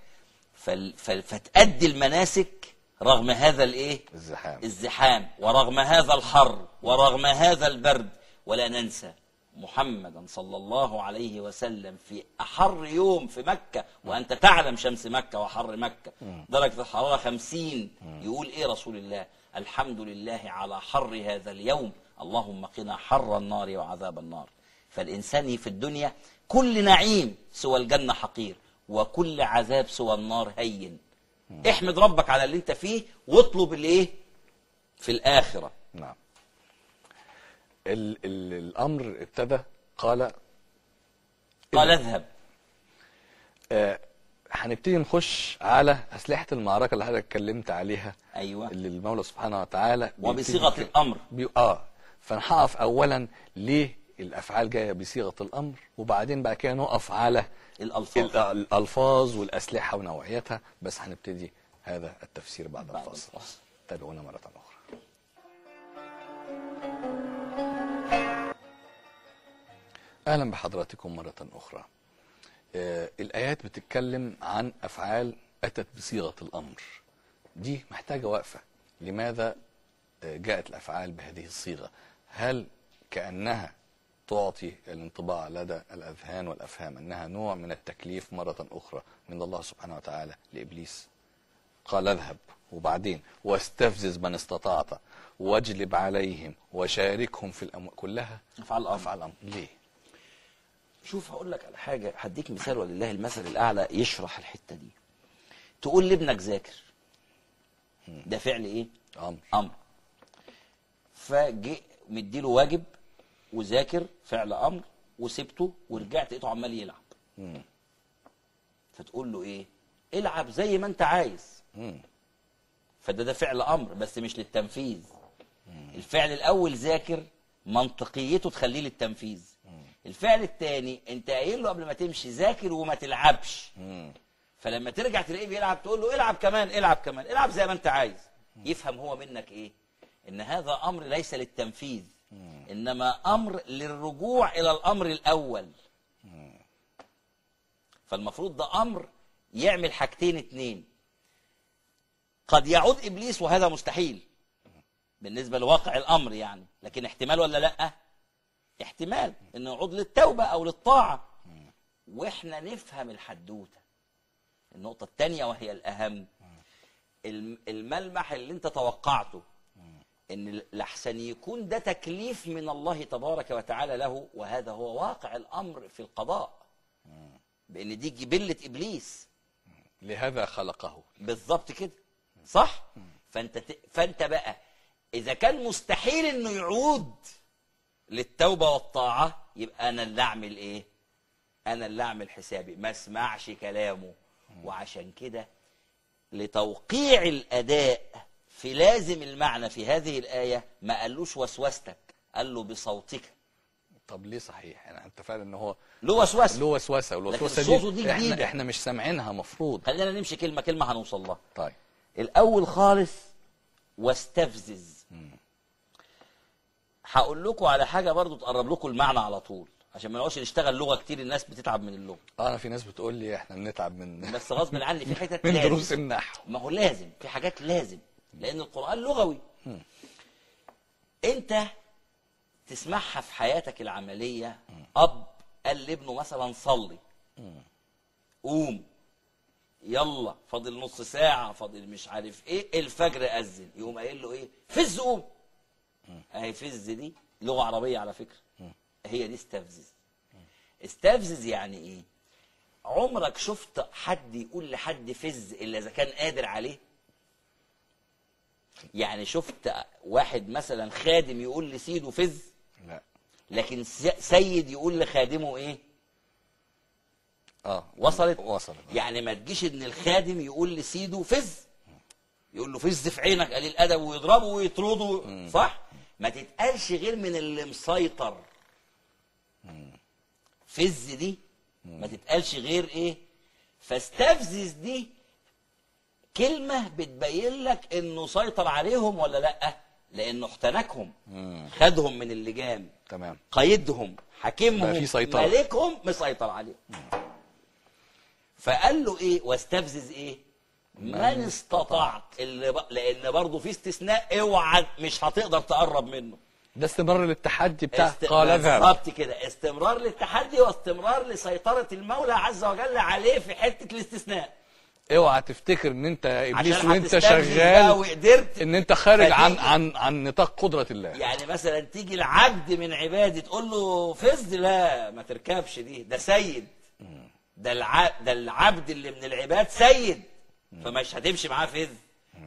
فتأدي المناسك رغم هذا الإيه؟ الزحام. الزحام ورغم هذا الحر ورغم هذا البرد. ولا ننسى محمدا صلى الله عليه وسلم في أحر يوم في مكة وأنت تعلم شمس مكة وحر مكة. درجة الحرارة خمسين. يقول إيه رسول الله؟ الحمد لله على حر هذا اليوم. اللهم قنا حر النار وعذاب النار. فالإنسان في الدنيا كل نعيم سوى الجنة حقير وكل عذاب سوى النار هين. احمد ربك على اللي انت فيه واطلب الإيه؟ في الآخرة. نعم. ال ال الأمر ابتدى قال قال اذهب. آه، هنبتدي نخش على أسلحة المعركة اللي حضرتك اتكلمت عليها أيوة. اللي المولى سبحانه وتعالى وبصيغة الأمر. بي... آه. فنقف اولا ليه الأفعال جاية بصيغة الأمر وبعدين بعد كده نقف على الألفاظ. ال- الألفاظ والأسلحة ونوعيتها بس هنبتدي هذا التفسير بعد, بعد الفاصل. الفاصل. تابعونا مرة أخرى. أهلا بحضراتكم مرة أخرى. آه، الآيات بتتكلم عن أفعال أتت بصيغة الأمر. دي محتاجة وقفة. لماذا آه، جاءت الأفعال بهذه الصيغة؟ هل كأنها تعطي الانطباع لدى الأذهان والأفهام أنها نوع من التكليف مرة أخرى من الله سبحانه وتعالى لإبليس؟ قال اذهب وبعدين واستفزز من استطعت واجلب عليهم وشاركهم في الاموال كلها أفعال الأمر. الأمر. ليه؟ شوف هقول لك على حاجة. هديك مثال ولله المثل الأعلى يشرح الحتة دي. تقول لابنك ذاكر. ده فعل إيه؟ أمر. أمر. فجه مديله واجب وذاكر فعل أمر وسبته ورجعت لقيته عمال يلعب. مم. فتقول له إيه؟ العب زي ما أنت عايز. مم. فده ده فعل أمر بس مش للتنفيذ. الفعل الأول ذاكر منطقيته تخليه للتنفيذ. الفعل الثاني انت قايل له قبل ما تمشي ذاكر وما تلعبش. مم. فلما ترجع تلاقيه بيلعب تقول له العب كمان العب كمان العب زي ما انت عايز. يفهم هو منك إيه؟ إن هذا أمر ليس للتنفيذ إنما أمر للرجوع إلى الأمر الأول. فالمفروض ده أمر يعمل حاجتين اتنين. قد يعود إبليس وهذا مستحيل. بالنسبة لواقع الأمر يعني. لكن احتمال ولا لأ؟ احتمال إنه يعود للتوبة أو للطاعة. وإحنا نفهم الحدوتة. النقطة الثانية وهي الأهم. الم- الملمح اللي أنت توقعته إن لحسن يكون ده تكليف من الله تبارك وتعالى له وهذا هو واقع الأمر في القضاء. بإن دي جبله إبليس. لهذا خلقه. بالظبط كده. صح؟ فأنت ت... فأنت بقى إذا كان مستحيل إنه يعود للتوبة والطاعة يبقى أنا اللي أعمل إيه؟ أنا اللي أعمل حسابي. ما أسمعش كلامه. وعشان كده لتوقيع الأداء في لازم المعنى في هذه الآية ما قالوش وسوستك قال له بصوتك. طب ليه صحيح؟ يعني أنت فعلا إن هو له وسوسة. له وسوسة والوسوسه الصوت دي إحنا جديدة. إحنا مش سامعينها مفروض. خلينا نمشي كلمه كلمة هنوصل لها. طيب. الأول خالص واستفزز. هقول لكم على حاجة برضو تقرب لكم المعنى على طول. عشان ما نقعدش نشتغل لغة كتير الناس بتتعب من اللغة. آه أنا في ناس بتقول لي إحنا بنتعب من بس غصب عني في حتت من. دروس النحو. ما هو لازم في حاجات لازم. لأن القرآن لغوي. أنت تسمعها في حياتك العملية أب قال لابنه مثلا صلي. قوم. يلا فاضل نص ساعة فاضل مش عارف إيه الفجر أذن. يقوم قايل له إيه؟ فز قوم. اهي فز دي لغة عربية على فكرة. هي دي استفزز. استفزز يعني إيه؟ عمرك شفت حد يقول لحد فز إلا إذا كان قادر عليه؟ يعني شفت واحد مثلا خادم يقول لسيده فز؟ لا. لكن سيد يقول لخادمه إيه؟ آه. وصلت؟ وصلت. يعني ما تجيش إن الخادم يقول لسيده فز؟ يقول له فز في عينك قليل الأدب ويضربه ويطرده صح؟ ما تتقالش غير من اللي مسيطر. فز دي ما تتقالش غير إيه؟ فاستفزز دي كلمة بتبين لك إنه سيطر عليهم ولا لأ؟ لأنه احتنكهم خدهم من اللجام تمام. قيدهم حاكمهم بقى في سيطرة. ملكهم مسيطر عليهم. فقال له إيه؟ واستفزز إيه؟ من استطعت اللي ب... لأن برضه في استثناء اوعى مش هتقدر تقرب منه. ده استمرار التحدي بتاع است- قال بالظبط كده. استمرار للتحدي واستمرار لسيطرة المولى عز وجل عليه في حتة الاستثناء. اوعى تفتكر إن أنت إبليس وأنت شغال وقدرت. إن أنت خارج عن عن عن نطاق قدرة الله. يعني مثلا تيجي العبد من عبادي تقول له فز لا ما تركبش دي. ده سيد. ده الع... ده العبد اللي من العباد سيد. فمش هتمشي معاه فز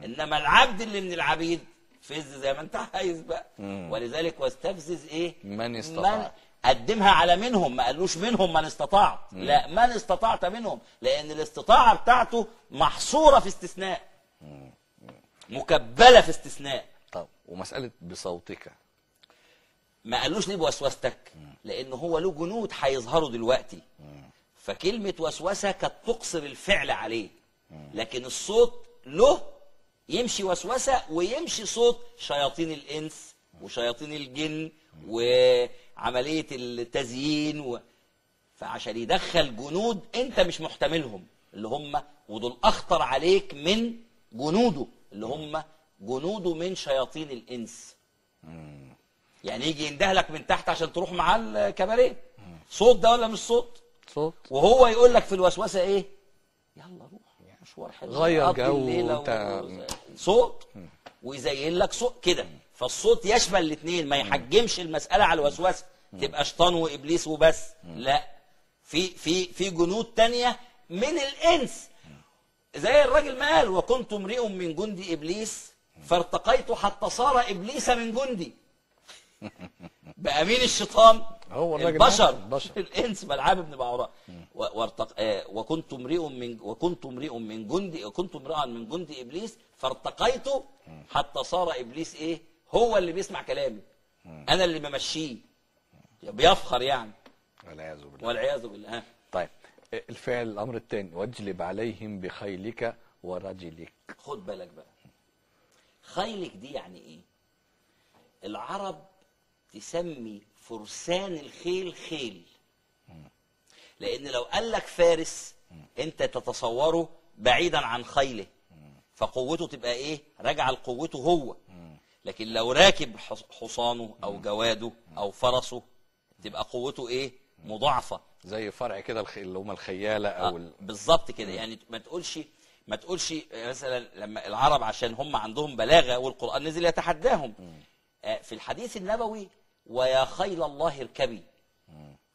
إنما العبد اللي من العبيد فز زي ما انت عايز بقى. ولذلك واستفزز إيه؟ من استطاع. قدمها على منهم ما قالوش منهم من استطعت لا من استطعت منهم. لأن الاستطاعة بتاعته محصورة في استثناء. مكبلة في استثناء. طب ومسألة بصوتك. ما قالوش ليه بوسوستك؟ لأن هو له جنود هيظهروا دلوقتي. فكلمة وسوسة كانت تقصر الفعل عليه. لكن الصوت له يمشي وسوسة ويمشي صوت شياطين الإنس وشياطين الجن وعملية التزيين و... فعشان يدخل جنود أنت مش محتملهم اللي هم ودول أخطر عليك من جنوده اللي هم جنوده من شياطين الإنس. يعني يجي يندهلك من تحت عشان تروح معاه الكباريه. صوت ده ولا مش صوت؟ صوت. وهو يقول لك في الوسوسة إيه؟ يلا روح. مشوار حلو. غير جو وانت- صوت ويزين لك صوت كده. فالصوت يشمل الاثنين ما يحجمش المسألة على الوسوسه تبقى شيطان وإبليس وبس. لا. في في في جنود تانية من الإنس. زي الراجل ما قال وكنت امرئ من جند إبليس فارتقيت حتى صار إبليس من جندي. بقى مين الشيطان. هو الراجل البشر. الإنس بلعام بن بعوراء وارتق... آه، وكنت امرئ من وكنت امرئ من جند وكنت امرئا من جند إبليس فارتقيت حتى صار إبليس إيه؟ هو اللي بيسمع كلامي. أنا اللي بمشيه. بيفخر يعني. والعياذ بالله. والعياذ بالله. ها. طيب الفعل الأمر الثاني واجلب عليهم بخيلك ورجلك. خد بالك بقى. خيلك دي يعني إيه؟ العرب تسمي فرسان الخيل خيل. لأن لو قال لك فارس أنت تتصوره بعيدا عن خيله. فقوته تبقى إيه؟ راجعة لقوته هو. لكن لو راكب حص- حصانه أو جواده أو فرسه تبقى قوته إيه؟ مضاعفة. زي فرع كده. اللي هم الخيالة أو آه، ال... بالظبط كده. يعني ما تقولش ما تقولش مثلا لما العرب عشان هم عندهم بلاغة والقرآن نزل يتحداهم. آه، في الحديث النبوي ويا خيل الله اركبي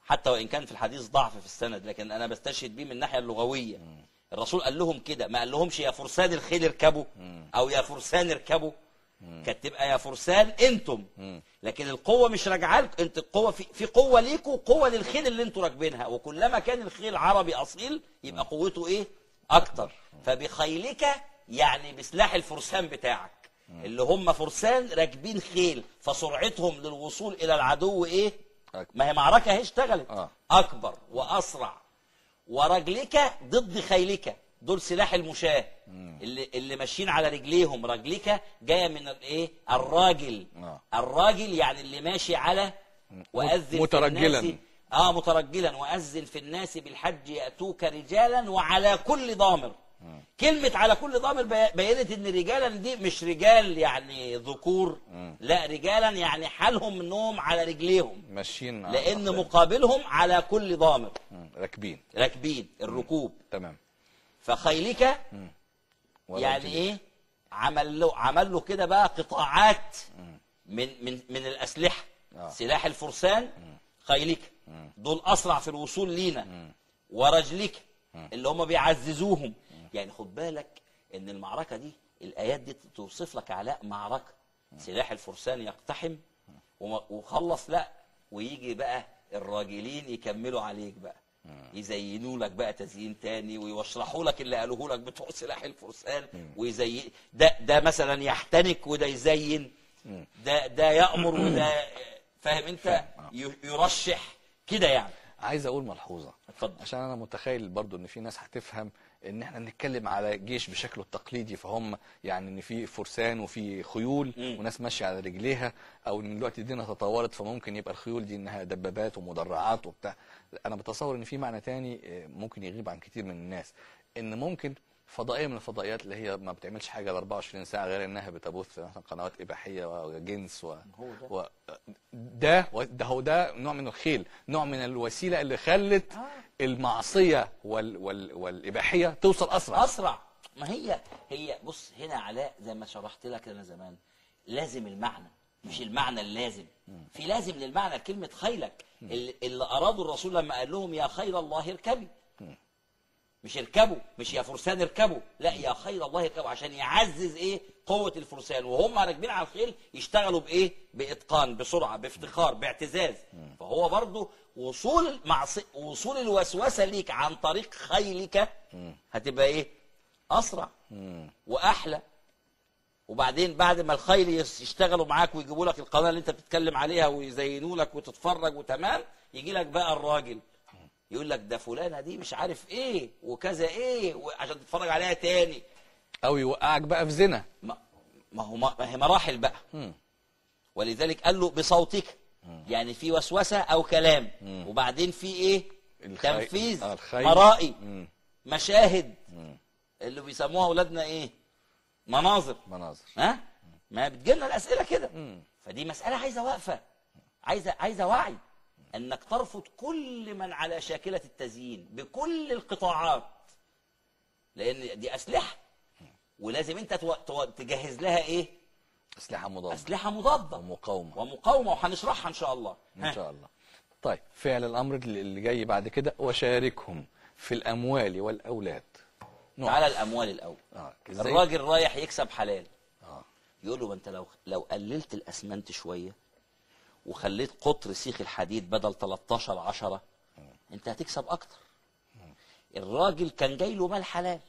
حتى وإن كان في الحديث ضعف في السند لكن أنا بستشهد بيه من الناحية اللغوية. الرسول قال لهم كده ما قال لهمش يا فرسان الخيل اركبوا أو يا فرسان اركبوا. كانت تبقى يا فرسان أنتم. لكن القوة مش راجعة لكم. أنت القوة في, في قوة ليكم وقوة للخيل اللي أنتوا راكبينها. وكلما كان الخيل عربي أصيل يبقى قوته إيه؟ أكتر. فبخيلك يعني بسلاح الفرسان بتاعك. اللي هم فرسان راكبين خيل فسرعتهم للوصول إلى العدو إيه؟ أكبر. ما هي معركة هي اشتغلت. آه. أكبر وأسرع. ورجلك ضد خيلك دول سلاح المشاة. اللي اللي ماشيين على رجليهم. رجلك جاية من الايه الراجل. آه. الراجل يعني اللي ماشي على وأذن في مترجلاً. الناس. آه مترجلا. وأذن في الناس بالحج يأتوك رجالا وعلى كل ضامر. كلمة على كل ضامر بي- بينت إن رجالا دي مش رجال يعني ذكور. لا رجالا يعني حالهم انهم على رجليهم. ماشيين لأن. مقابلهم على كل ضامر. راكبين. راكبين. الركوب. تمام. فخيلك. يعني إيه؟ عمل له عمل له كده بقى قطاعات من من من الأسلحة. آه. سلاح الفرسان. خيلك. دول أسرع في الوصول لينا. ورجلك اللي هم بيعززوهم. يعني خد بالك إن المعركة دي الآيات دي توصف لك علاء معركة. سلاح الفرسان يقتحم وخلص لا ويجي بقى الراجلين يكملوا عليك بقى. يزينوا لك بقى تزيين تاني ويشرحوا لك اللي قالوه لك بتوع سلاح الفرسان. ويزين ده ده مثلا يحتنك وده يزين. ده ده يأمر وده فاهم أنت؟ ي- يرشح كده يعني. عايز أقول ملحوظة. اتفضل. عشان أنا متخيل برضو ان في ناس هتفهم ان إحنا بنتكلم على جيش بشكله التقليدي فهم يعني ان في فرسان وفي خيول مم. وناس ماشية على رجليها أو ان دلوقتي الدنيا تطورت فممكن يبقى الخيول دي انها دبابات ومدرعات وبتاع. أنا بتصور ان في معنى تاني آه، ممكن يغيب عن كتير من الناس. ان ممكن فضائية من الفضائيات اللي هي ما بتعملش حاجة ال 24 ساعة غير إنها بتبث مثلا قنوات إباحية وجنس و... هو ده. و... ده ده هو ده نوع من الخيل نوع من الوسيلة اللي خلت المعصية وال... وال... والإباحية توصل أسرع. أسرع. ما هي هي بص هنا علاء زي ما شرحت لك أنا زمان لازم المعنى مش المعنى اللازم. في لازم للمعنى كلمة خيلك. اللي, اللي أرادوا الرسول لما قال لهم يا خير الله اركبي مش اركبوا مش يا فرسان اركبوا لا يا خير الله اركبوا عشان يعزز إيه؟ قوة الفرسان. وهم راكبين على الخيل يشتغلوا بإيه؟ بإتقان بسرعة بافتخار باعتزاز. فهو برضو وصول المعصي وصول الوسوسة ليك عن طريق خيلك هتبقى إيه؟ أسرع وأحلى. وبعدين بعد ما الخيل يشتغلوا معاك ويجيبوا لك القناة اللي أنت بتتكلم عليها ويزينوا لك وتتفرج وتمام يجي لك بقى الراجل. يقول لك ده فلانة دي مش عارف إيه وكذا إيه عشان تتفرج عليها تاني. أو يوقعك بقى في زنا. ما ما هو ما هي مراحل بقى. ولذلك قال له بصوتك. يعني في وسوسة أو كلام. مم. في إيه؟ الخي- تنفيذ. آه،. مرائي مم. مشاهد. اللي بيسموها أولادنا إيه؟ مناظر. مناظر. ها؟ ما بتجيلنا الأسئلة كده. فدي مسألة عايزة وقفة. عايزه عايزة وعي. أنك ترفض كل من على شاكلة التزيين بكل القطاعات. لأن دي أسلحة. ولازم. تو... تجهز لها إيه؟ أسلحة مضادة. أسلحة مضادة. ومقاومة. ومقاومة وهنشرحها إن شاء الله. إن شاء الله. طيب فعل الأمر اللي جاي بعد كده. وشاركهم في الأموال والأولاد. نقف. تعالى الأموال الأول. آه إزاي؟ الراجل رايح يكسب حلال. آه. يقول له أنت لو لو قللت الأسمنت شوية وخليت قطر سيخ الحديد بدل 13 10 انت هتكسب أكتر. الراجل كان جاي له مال حلال.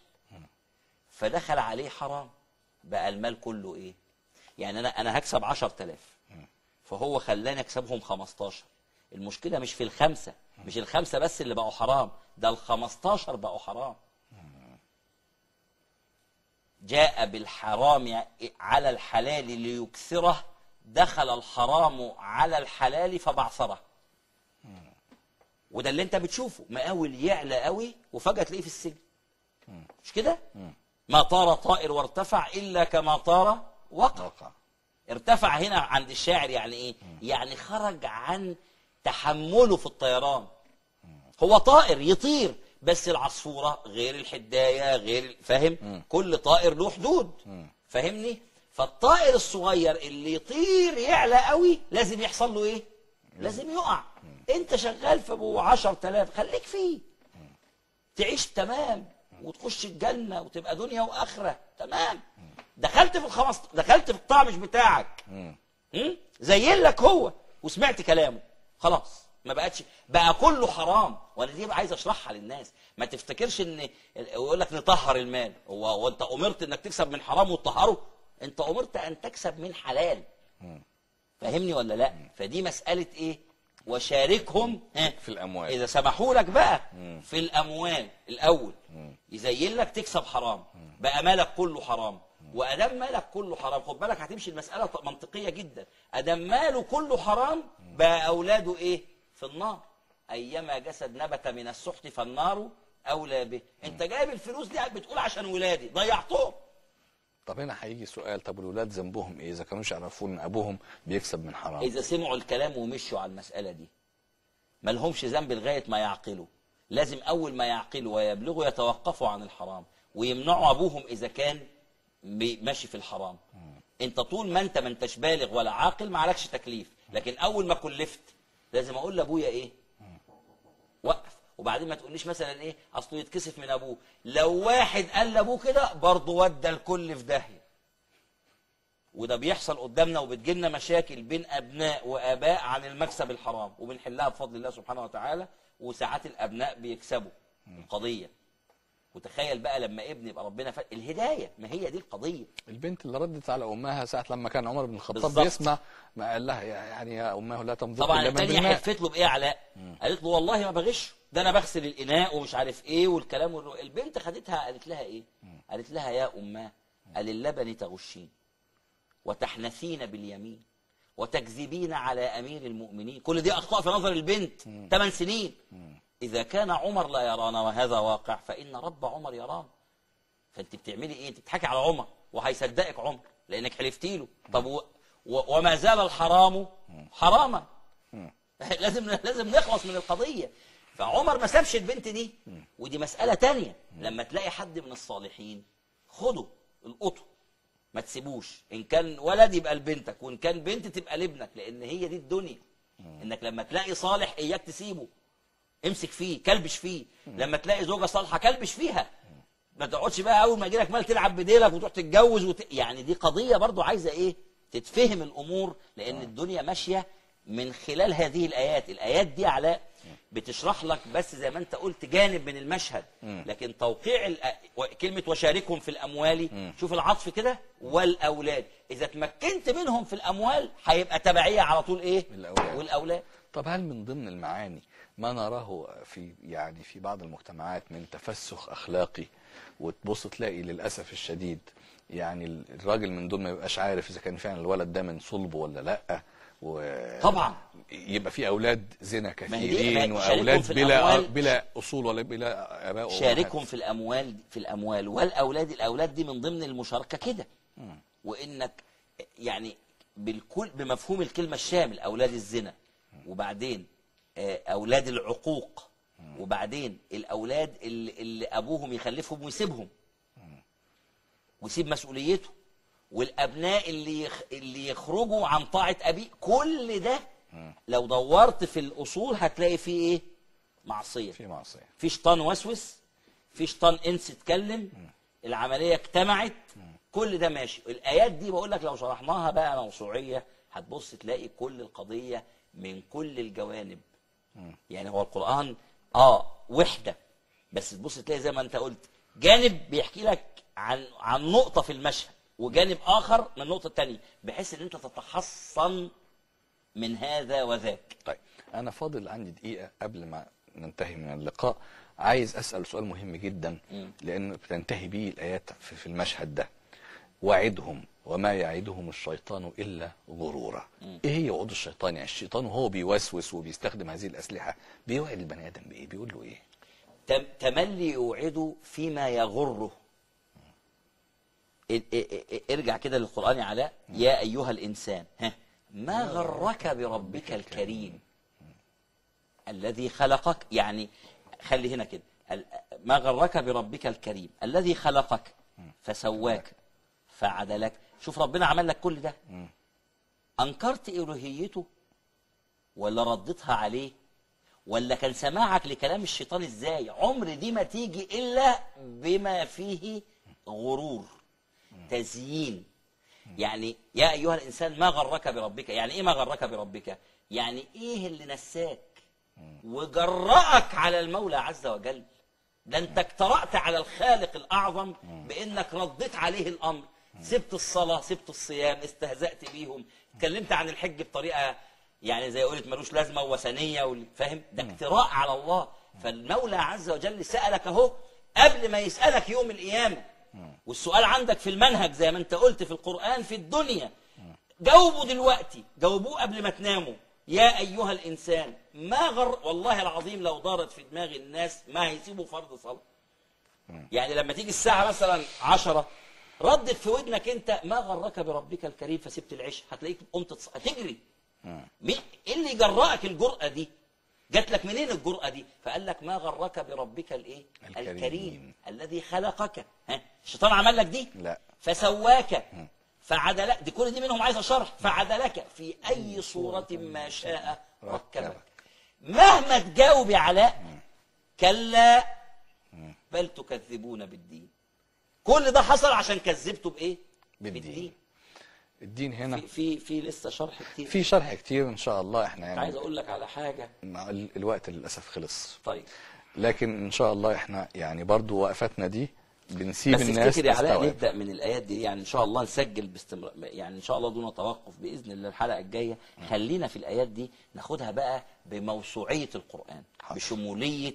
فدخل عليه حرام. بقى المال كله إيه؟ يعني أنا أنا هكسب 10000 فهو خلاني اكسبهم 15 المشكلة مش في الخمسة مش الخمسة بس اللي بقوا حرام ده ال 15 بقوا حرام. جاء بالحرام على الحلال ليكثره دخل الحرام على الحلال فبعثره. وده اللي انت بتشوفه. مقاول يعلى قوي وفجأة تلاقيه في السجن. مش كده؟ ما طار طائر وارتفع إلا كما طار وقع. ارتفع هنا عند الشاعر يعني إيه؟ يعني خرج عن تحمله في الطيران. هو طائر يطير بس العصفورة غير الحداية غير فاهم؟ كل طائر له حدود. فاهمني؟ فالطائر الصغير اللي يطير يعلى قوي لازم يحصل له إيه؟ لازم يقع. أنت شغال في أبو 10000 خليك فيه. تعيش تمام وتخش الجنة وتبقى دنيا وآخرة. تمام. دخلت في الخمس دخلت في القطاع مش بتاعك? زين لك هو. وسمعت كلامه. خلاص. ما بقتش بقى كله حرام. وأنا دي عايز أشرحها للناس. ما تفتكرش إن يقول لك نطهر المال. هو هو أنت أمرت إنك تكسب من حرام وتطهره؟ انت امرت ان تكسب من حلال. فاهمني ولا لا؟ فدي مسألة إيه؟ وشاركهم ها؟ في الأموال. إذا سمحوا لك بقى في الأموال الأول. يزين لك تكسب حرام. بقى مالك كله حرام. وأدام مالك كله حرام خد بالك هتمشي المسألة منطقية جدا. أدام ماله كله حرام بقى أولاده إيه؟ في النار. أيما جسد نبت من السحت فالنار أولى به. أنت جايب الفلوس دي بتقول عشان ولادي ضيعتهم. طب هنا هيجي سؤال طب الولاد ذنبهم إيه؟ إذا كانوش يعرفوا إن أبوهم بيكسب من حرام. إذا سمعوا الكلام ومشوا على المسألة دي ما لهمش ذنب لغاية ما يعقلوا. لازم أول ما يعقلوا ويبلغوا يتوقفوا عن الحرام ويمنعوا أبوهم إذا كان ماشي في الحرام. أنت طول ما أنت ما أنتش بالغ ولا عاقل ما عليكش تكليف. لكن أول ما كلفت لازم أقول لأبويا إيه؟ وقف. وبعدين ما تقوليش مثلا إيه أصله يتكسف من أبوه. لو واحد قال لأبوه كده برضه ودى الكل في داهية. وده بيحصل قدامنا وبتجيلنا مشاكل بين أبناء وآباء عن المكسب الحرام وبنحلها بفضل الله سبحانه وتعالى وساعات الأبناء بيكسبوا القضية. وتخيل بقى لما ابن يبقى ربنا ف... الهداية. ما هي دي القضية. البنت اللي ردت على أمها ساعة لما كان عمر بن الخطاب بالظبط. بيسمع ما قال لها يعني يا أمه لا تمضي طبعا الثانية حلفت له بايه علاء قالت له والله ما بغش. ده أنا بغسل الاناء ومش عارف إيه والكلام والرو... البنت خدتها قالت لها إيه؟ قالت لها يا اماه قال اللبن تغشين وتحنثين باليمين وتكذبين على أمير المؤمنين. كل دي أخطاء في نظر البنت. ثمان سنين. إذا كان عمر لا يرانا وهذا واقع فإن رب عمر يرانا فأنت بتعملي إيه؟ أنت بتضحكي على عمر وهيصدقك عمر لأنك حلفتي له. طب و... و... وما زال الحرام حراما. لازم لازم نخلص من القضية. فعمر ما سابش البنت دي. ودي مسألة تانية. لما تلاقي حد من الصالحين خده القطه ما تسيبوش. إن كان ولد يبقى لبنتك وإن كان بنت تبقى لابنك لأن هي دي الدنيا. إنك لما تلاقي صالح إياك تسيبه. امسك فيه كلبش فيه. لما تلاقي زوجة صالحة كلبش فيها. ما تقعدش بقى أول ما يجي لك مال تلعب بديلك وتروح تتجوز وت... يعني دي قضية برضو عايزة إيه؟ تتفهم الأمور لأن الدنيا ماشية من خلال هذه الآيات. الآيات دي علاء بتشرح لك بس زي ما انت قلت جانب من المشهد. لكن توقيع الأ- كلمة وشاركهم في الأموال شوف العطف كده والأولاد. إذا تمكنت منهم في الأموال هيبقى تبعية على طول إيه؟ الأولاد. والأولاد. طب هل من ضمن المعاني ما نراه في يعني في بعض المجتمعات من تفسخ أخلاقي وتبص تلاقي للأسف الشديد يعني الراجل من دول ما يبقاش عارف إذا كان فعلا الولد ده من صلبه ولا لأ؟ و طبعا. يبقى في أولاد زنا كثيرين وأولاد بلا. بلا أصول ولا بلا أباء. شاركهم في الأموال في الأموال. والأولاد الأولاد دي من ضمن المشاركة كده. وإنك يعني بالكل بمفهوم الكلمة الشامل أولاد الزنا. وبعدين آه، أولاد العقوق. وبعدين الأولاد اللي, اللي أبوهم يخلفهم ويسيبهم. ويسيب مسؤوليته. والأبناء اللي. اللي يخرجوا عن طاعة ابيه كل ده لو دورت في الأصول هتلاقي فيه إيه؟ معصية. في معصية. في شيطان وسوس في شيطان إنس اتكلم العملية اجتمعت كل ده ماشي. الآيات دي بقول لك لو شرحناها بقى موسوعية هتبص تلاقي كل القضية من كل الجوانب. يعني هو القرآن آه وحدة بس تبص تلاقي زي ما أنت قلت جانب بيحكي لك عن عن نقطة في المشهد وجانب آخر من النقطة الثانية بحيث إن أنت تتحصن من هذا وذاك. طيب أنا فاضل عندي دقيقة قبل ما ننتهي من اللقاء. عايز أسأل سؤال مهم جدا لأن بتنتهي به الآيات في المشهد ده. وعدهم وما يعدهم الشيطان إلا غرورا. إيه هي وعود الشيطان؟ يعني الشيطان وهو بيوسوس وبيستخدم هذه الأسلحة. بيوعد البني آدم بإيه؟ بيقول له إيه؟ تم- تملي يوعده فيما يغره. إرجع كده للقرآن علاء. يا أيها الإنسان. ها. ما غرك بربك الكريم الذي خلقك يعني خلي هنا كده ما غرك بربك الكريم الذي خلقك فسواك فعدلك. شوف ربنا عمل لك كل ده. أنكرت إلوهيته ولا ردتها عليه ولا كان سماعك لكلام الشيطان إزاي؟ عمر دي ما تيجي إلا بما فيه غرور تزيين. يعني يا أيها الإنسان ما غرك بربك؟ يعني إيه ما غرك بربك؟ يعني إيه اللي نساك وجرأك على المولى عز وجل؟ ده أنت اجترأت على الخالق الأعظم بإنك رديت عليه الأمر. سبت الصلاة سبت الصيام استهزأت بيهم. اتكلمت عن الحج بطريقة يعني زي قلت ملوش لازمة وثنيه وال- فاهم؟ ده اجتراء على الله. فالمولى عز وجل سألك أهو قبل ما يسألك يوم القيامة. والسؤال عندك في المنهج زي ما انت قلت في القرآن في الدنيا. جاوبوا دلوقتي. جاوبوه قبل ما تناموا. يا أيها الإنسان ما غر والله العظيم لو دارت في دماغ الناس ما هيسيبوا فرض صلاة. يعني لما تيجي الساعة مثلا عشرة ردت في ودنك أنت ما غرك بربك الكريم فسبت العشاء. هتلاقيك قمت تص... هتجري. مين إيه اللي جرأك الجرأة دي؟ جات لك منين الجرأة دي؟ فقال لك ما غرك بربك الإيه؟ الكريم. الكريم الذي خلقك. ها؟ الشيطان عمل لك دي؟ لا. فسواك. فعدلك دي كل دي منهم عايز شرح. فعدلك في أي صورة ما شاء ركبك. مهما تجاوب يا علاء كلا. بل تكذبون بالدين. كل ده حصل عشان كذبتوا بإيه؟ بالدين. الدين هنا. في في في لسه شرح كتير. في شرح كتير إن شاء الله. إحنا عايز يعني أقول لك على حاجة. مع ال- الوقت للأسف خلص. طيب. لكن إن شاء الله إحنا يعني برضو وقفاتنا دي بنسيب بس الناس افتكر يا علاء. نبدأ من الآيات دي. يعني إن شاء الله نسجل باستمرار يعني إن شاء الله دون توقف بإذن الله الحلقة الجاية. خلينا في الآيات دي ناخدها بقى بموسوعية القرآن حاضر. بشمولية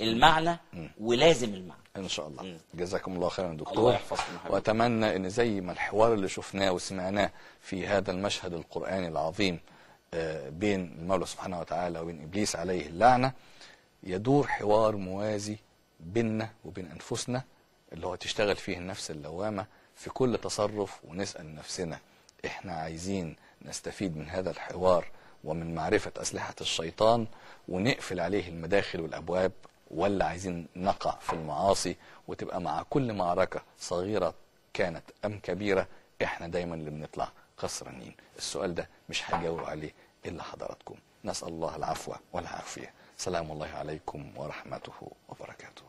المعنى ولازم المعنى. إن شاء الله. مم. جزاكم الله خيرا يا الله دكتور يحفظكم. وأتمنى إن زي ما الحوار اللي شفناه وسمعناه في هذا المشهد القرآني العظيم آه، بين المولى سبحانه وتعالى وبين إبليس عليه اللعنة يدور حوار موازي بيننا وبين أنفسنا اللي هو تشتغل فيه النفس اللوامة في كل تصرف ونسأل نفسنا. إحنا عايزين نستفيد من هذا الحوار ومن معرفة أسلحة الشيطان ونقفل عليه المداخل والأبواب ولا عايزين نقع في المعاصي وتبقى مع كل معركة صغيرة كانت أم كبيرة إحنا دايما اللي بنطلع خسرانين. السؤال ده مش هجاوب عليه إلا حضراتكم. نسأل الله العفو والعافية. سلام الله عليكم ورحمته وبركاته.